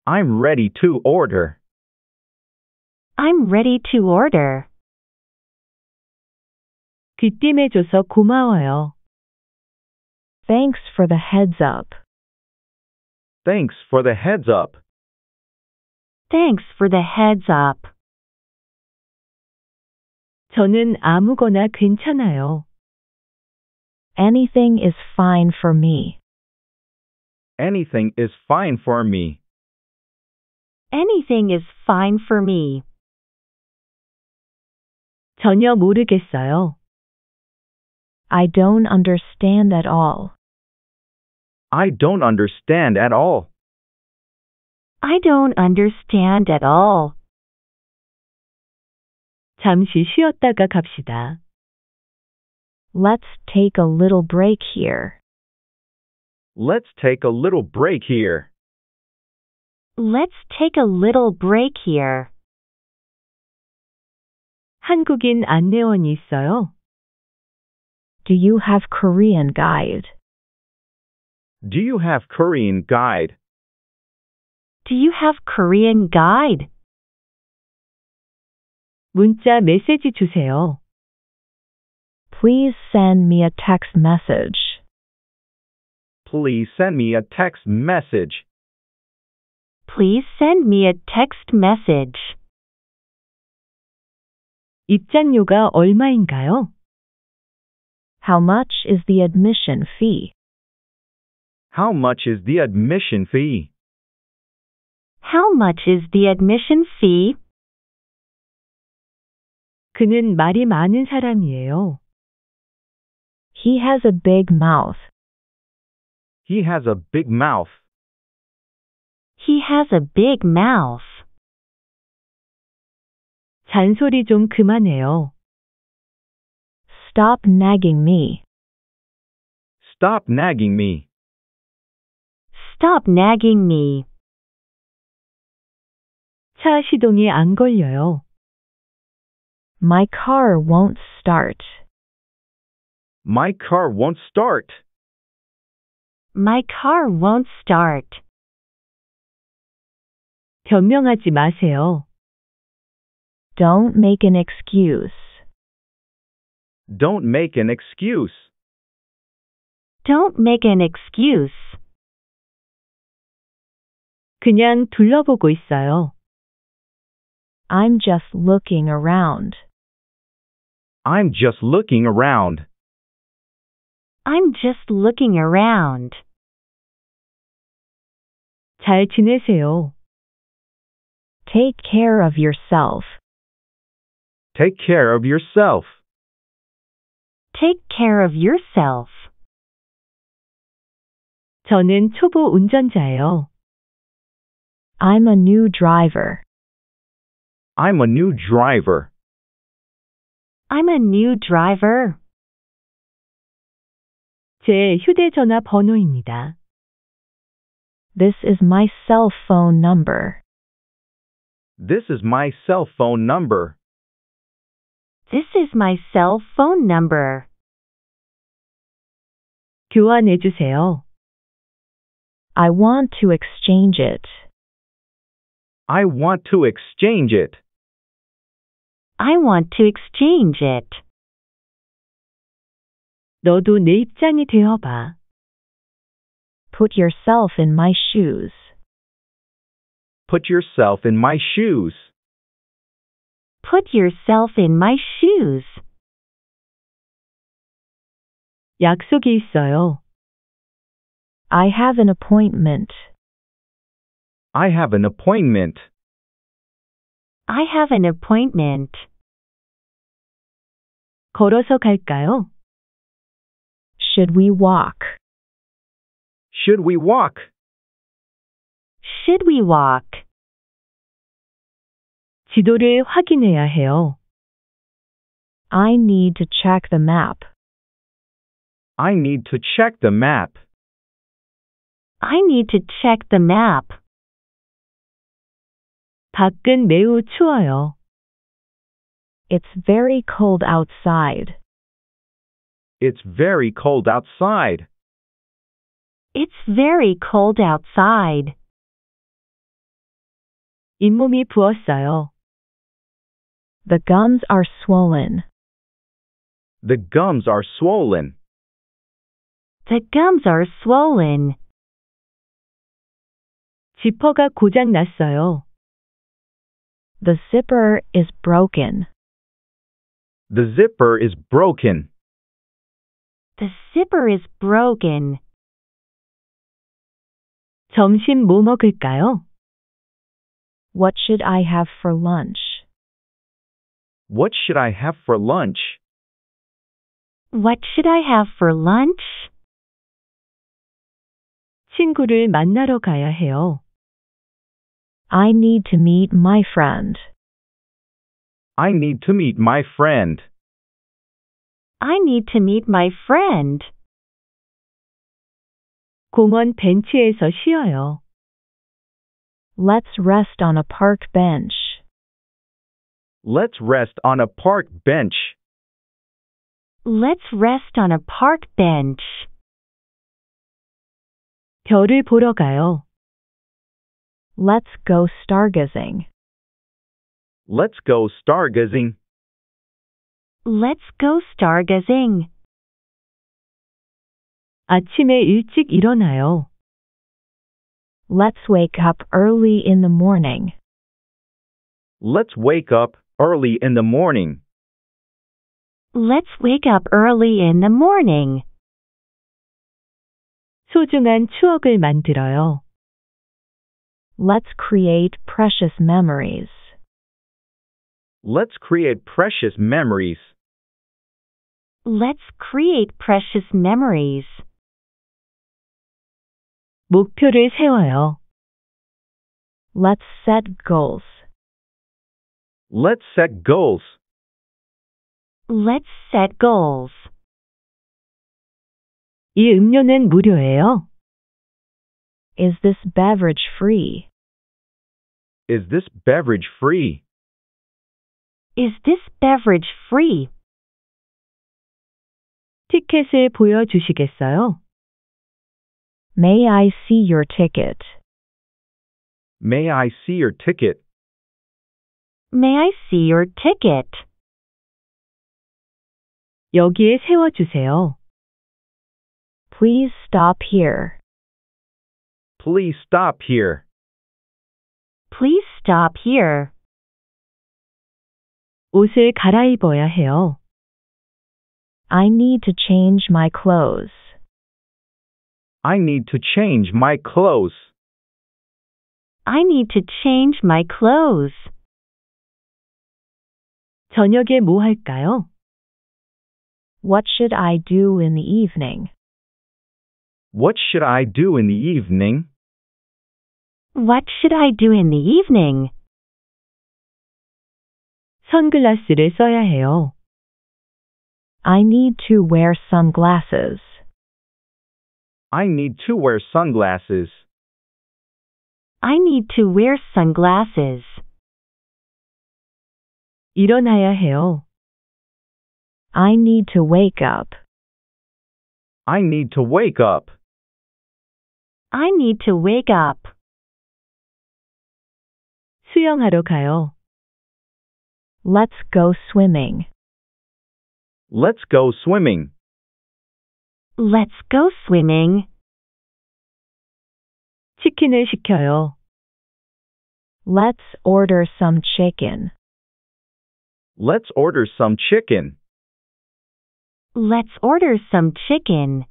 I'm ready to order. I'm ready to order. 귀띔해줘서 고마워요. Thanks for the heads up. Thanks for the heads up. Thanks for the heads up. 저는 아무거나 괜찮아요. Anything is fine for me. Anything is fine for me. Anything is fine for me. 전혀 모르겠어요. I don't understand at all. I don't understand at all. I don't understand at all. 잠시 쉬었다가 갑시다. Let's take a little break here. Let's take a little break here. Let's take a little break here. 한국인 안내원이 있어요? Do you have Korean guide? Do you have Korean guide? Do you have Korean guide? 문자 메시지 주세요. Please send me a text message. Please send me a text message. Please send me a text message. 입장료가 얼마인가요? How much is the admission fee? How much is the admission fee? How much is the admission fee? 그는 말이 많은 사람이에요. He has a big mouth. He has a big mouth. He has a big mouth. 잔소리 좀 그만해요. Stop nagging me. Stop nagging me. Stop nagging me. 차 시동이 안 걸려요. My car won't start. My car won't start. My car won't start. 변명하지 마세요. Don't make an excuse. Don't make an excuse. Don't make an excuse. 그냥 둘러보고 있어요. I'm just looking around. I'm just looking around. I'm just looking around. 잘 지내세요. Take care of yourself. Take care of yourself. Take care of yourself. 저는 초보 운전자예요. I'm a new driver. I'm a new driver. I'm a new driver. 제 휴대전화 번호입니다. This is my cell phone number. This is my cell phone number. This is my cell phone number. 교환해 주세요. I want to exchange it. I want to exchange it. I want to exchange it. 너도 내 입장이 되어봐. Put yourself in my shoes. Put yourself in my shoes. Put yourself in my shoes. 약속이 있어요. I have an appointment. I have an appointment. I have an appointment. 걸어서 갈까요? Should we walk? Should we walk? Should we walk? 지도를 확인해야 해요. I need to check the map. I need to check the map. I need to check the map. 밖은 매우 추워요. It's very cold outside. It's very cold outside. It's very cold outside. 잇몸이 부었어요. The gums are swollen. The gums are swollen. The gums are swollen. 지퍼가 고장 났어요. The zipper is broken. The zipper is broken. The zipper is broken. 점심 뭐 먹을까요? What should I have for lunch? What should I have for lunch? What should I have for lunch? 친구를 만나러 가야 해요. I need to meet my friend. I need to meet my friend. I need to meet my friend. 공원 벤치에서 쉬어요. Let's rest on a park bench. Let's rest on a park bench. Let's rest on a park bench. 별을 보러 가요. Let's go stargazing. Let's go stargazing. Let's go stargazing. 아침에 일찍 일어나요. Let's wake up early in the morning. Let's wake up early in the morning. Let's wake up early in the morning. 소중한 추억을 만들어요. Let's create precious memories. Let's create precious memories. Let's create precious memories. 목표를 세워요. Let's set goals. Let's set goals. Let's set goals. 이 음료는 무료예요. Is this beverage free? Is this beverage free? Is this beverage free? 티켓을 보여주시겠어요? May I see your ticket? May I see your ticket? May I see your ticket? 여기에 세워주세요. Please stop here. Please stop here. Please stop here. 옷을 갈아입어야 해요. I need to change my clothes. I need to change my clothes. I need to change my clothes. 저녁에 뭐 할까요? What should I do in the evening? What should I do in the evening? What should I do in the evening? 선글라스를 써야 해요. I need to wear sunglasses. I need to wear sunglasses. I need to wear sunglasses. 일어나야 해요. I need to wake up. I need to wake up. I need to wake up. 수영하러 가요. Let's go swimming. Let's go swimming. Let's go swimming. 치킨을 시켜요. Let's order some chicken. Let's order some chicken. Let's order some chicken.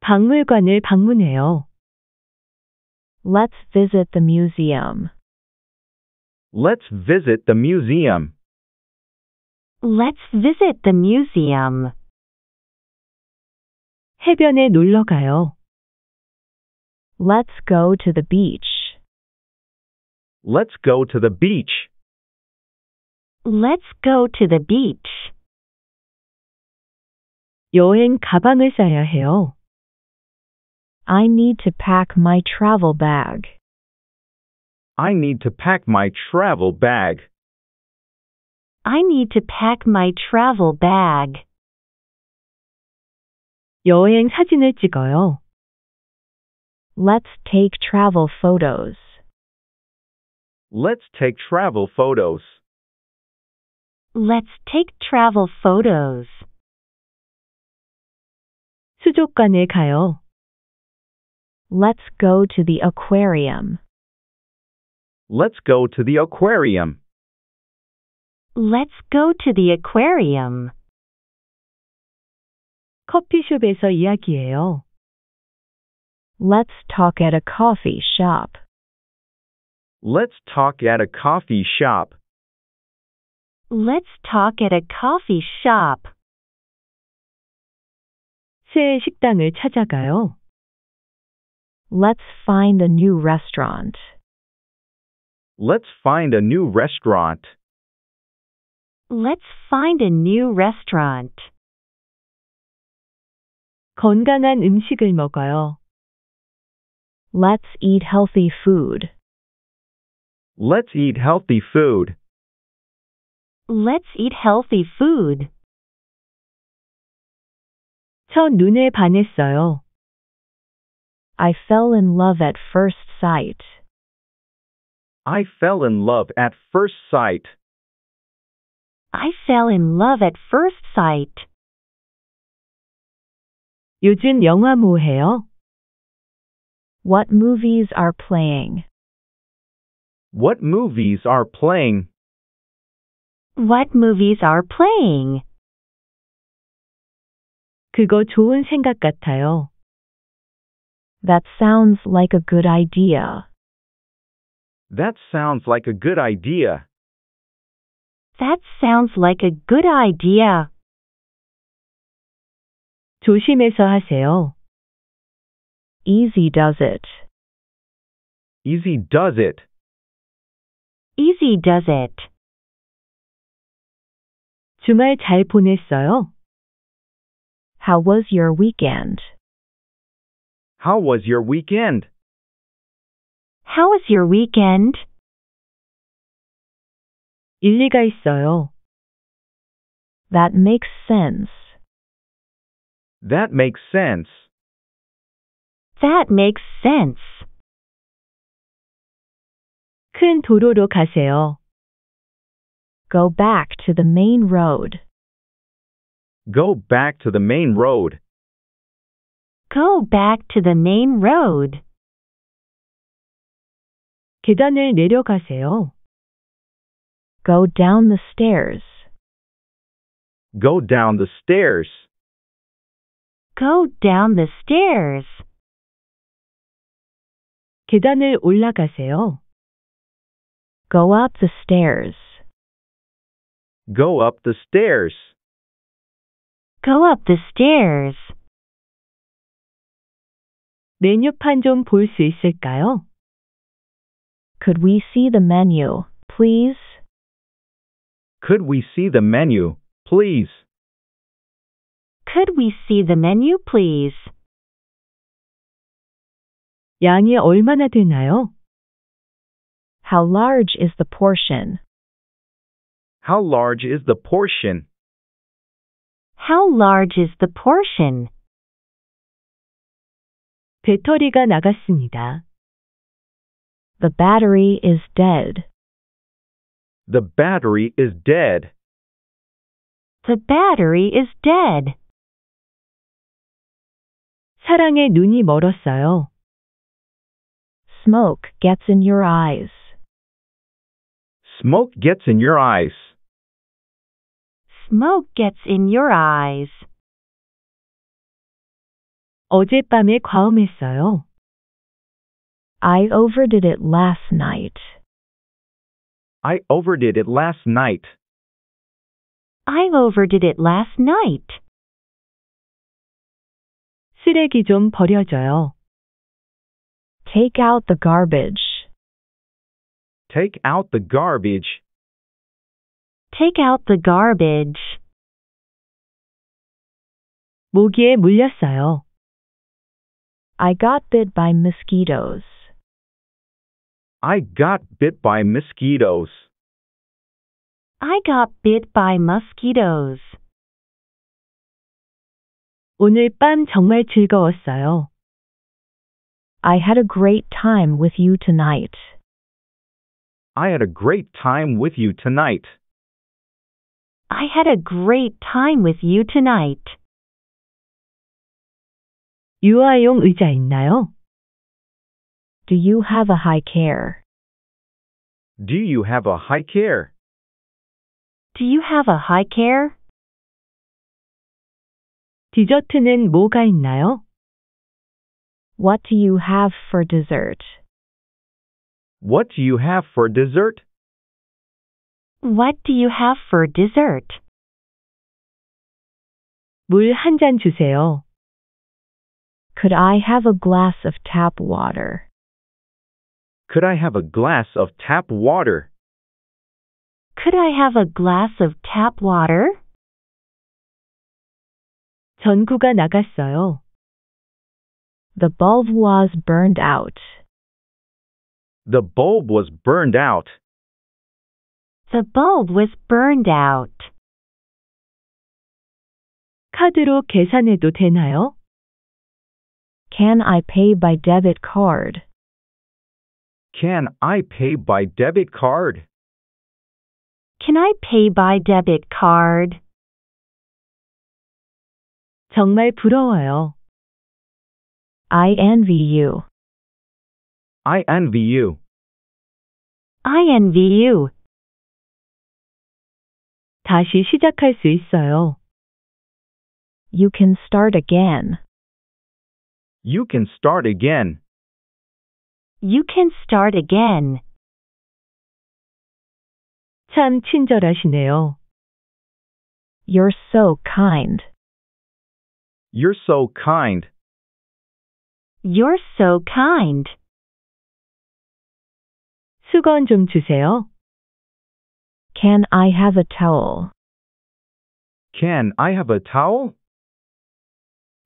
박물관을 방문해요. Let's visit the museum. Let's visit the museum. Let's visit the museum. 해변에 놀러 가요. Let's go to the beach. Let's go to the beach. Let's go to the beach. 여행 가방을 싸야 해요. I need to pack my travel bag. I need to pack my travel bag. I need to pack my travel bag. 여행 사진을 찍어요. Let's take travel photos. Let's take travel photos. Let's take travel photos. 수족관에 가요. Let's go to the aquarium. Let's go to the aquarium. Let's go to the aquarium. 커피숍에서 이야기해요. Let's talk at a coffee shop. Let's talk at a coffee shop. Let's talk at a coffee shop. 새 식당을 찾아가요. Let's find a new restaurant. Let's find a new restaurant. Let's find a new restaurant. 건강한 음식을 먹어요. Let's eat healthy food. Let's eat healthy food. Let's eat healthy food. 첫 눈에 반했어요. I fell in love at first sight. I fell in love at first sight. I fell in love at first sight. 요즘 영화 뭐 해요? What movies are playing? What movies are playing? What movies are playing? 그거 좋은 생각 같아요. That sounds like a good idea. That sounds like a good idea. That sounds like a good idea. 조심해서 하세요. Easy does it. Easy does it. Easy does it. 주말 잘 보냈어요? How was your weekend? How was your weekend? How was your weekend? 일리가 있어요. That makes sense. That makes sense. That makes sense. 큰 도로로 가세요. Go back to the main road. Go back to the main road. Go back to the main road. 계단을 내려가세요. Go down the stairs. Go down the stairs. Go down the stairs. 계단을 올라가세요. Go up the stairs. Go up the stairs. Go up the stairs. 메뉴판 좀 볼 수 있을까요? Could we see the menu, please? Could we see the menu, please? Could we see the menu, please? 양이 얼마나 되나요? How large is the portion? How large is the portion? How large is the portion? 배터리가 나갔습니다. The battery is dead. The battery is dead. The battery is dead. 사랑에 눈이 멀었어요. Smoke gets in your eyes. Smoke gets in your eyes. Smoke gets in your eyes. 어젯밤에 과음했어요. I overdid it last night. I overdid it last night. I overdid it last night. 쓰레기 좀 버려줘요. Take out the garbage. Take out the garbage. Take out the garbage. 모기에 물렸어요. I got bit by mosquitoes. I got bit by mosquitoes. I got bit by mosquitoes. 오늘 밤 정말 즐거웠어요. I had a great time with you tonight. I had a great time with you tonight. I had a great time with you tonight. 유아용 의자 있나요? Do you have a high care? Do you have a high care? Do you have a high care? 디저트는 뭐가 있나요? What do you have for dessert? What do you have for dessert? What do you have for dessert? 물 한 잔 주세요. Could I have a glass of tap water? Could I have a glass of tap water? Could I have a glass of tap water? 전구가 나갔어요. The bulb was burned out. The bulb was burned out. The bulb was burned out. 카드로 계산해도 되나요? Can I pay by debit card? Can I pay by debit card? Can I pay by debit card? 정말 부러워요. I envy you. I envy you. I envy you. 다시 시작할 수 있어요. You can start again. You can start again. You can start again. 참 친절하시네요. You're so kind. You're so kind. You're so kind. 수건 좀 주세요. Can I have a towel? Can I have a towel?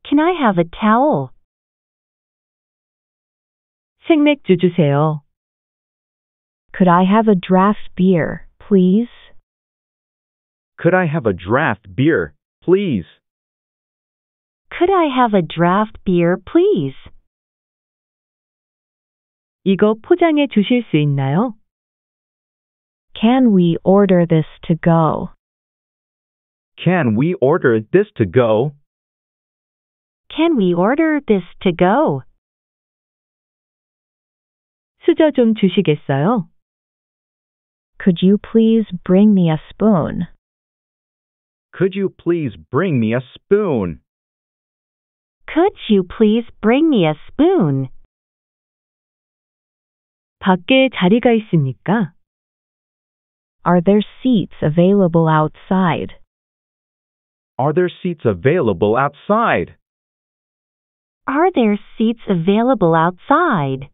Can I have a towel? 생맥주 주세요. Could I have a draft beer, please? Could I have a draft beer, please? Could I have a draft beer, please? 이거 포장해 주실 수 있나요? Can we order this to go? Can we order this to go? Can we order this to go? 수저 좀 주시겠어요? Could you please bring me a spoon? Could you please bring me a spoon? Could you please bring me a spoon? 밖에 자리가 있습니까? Are there seats available outside? Are there seats available outside? Are there seats available outside?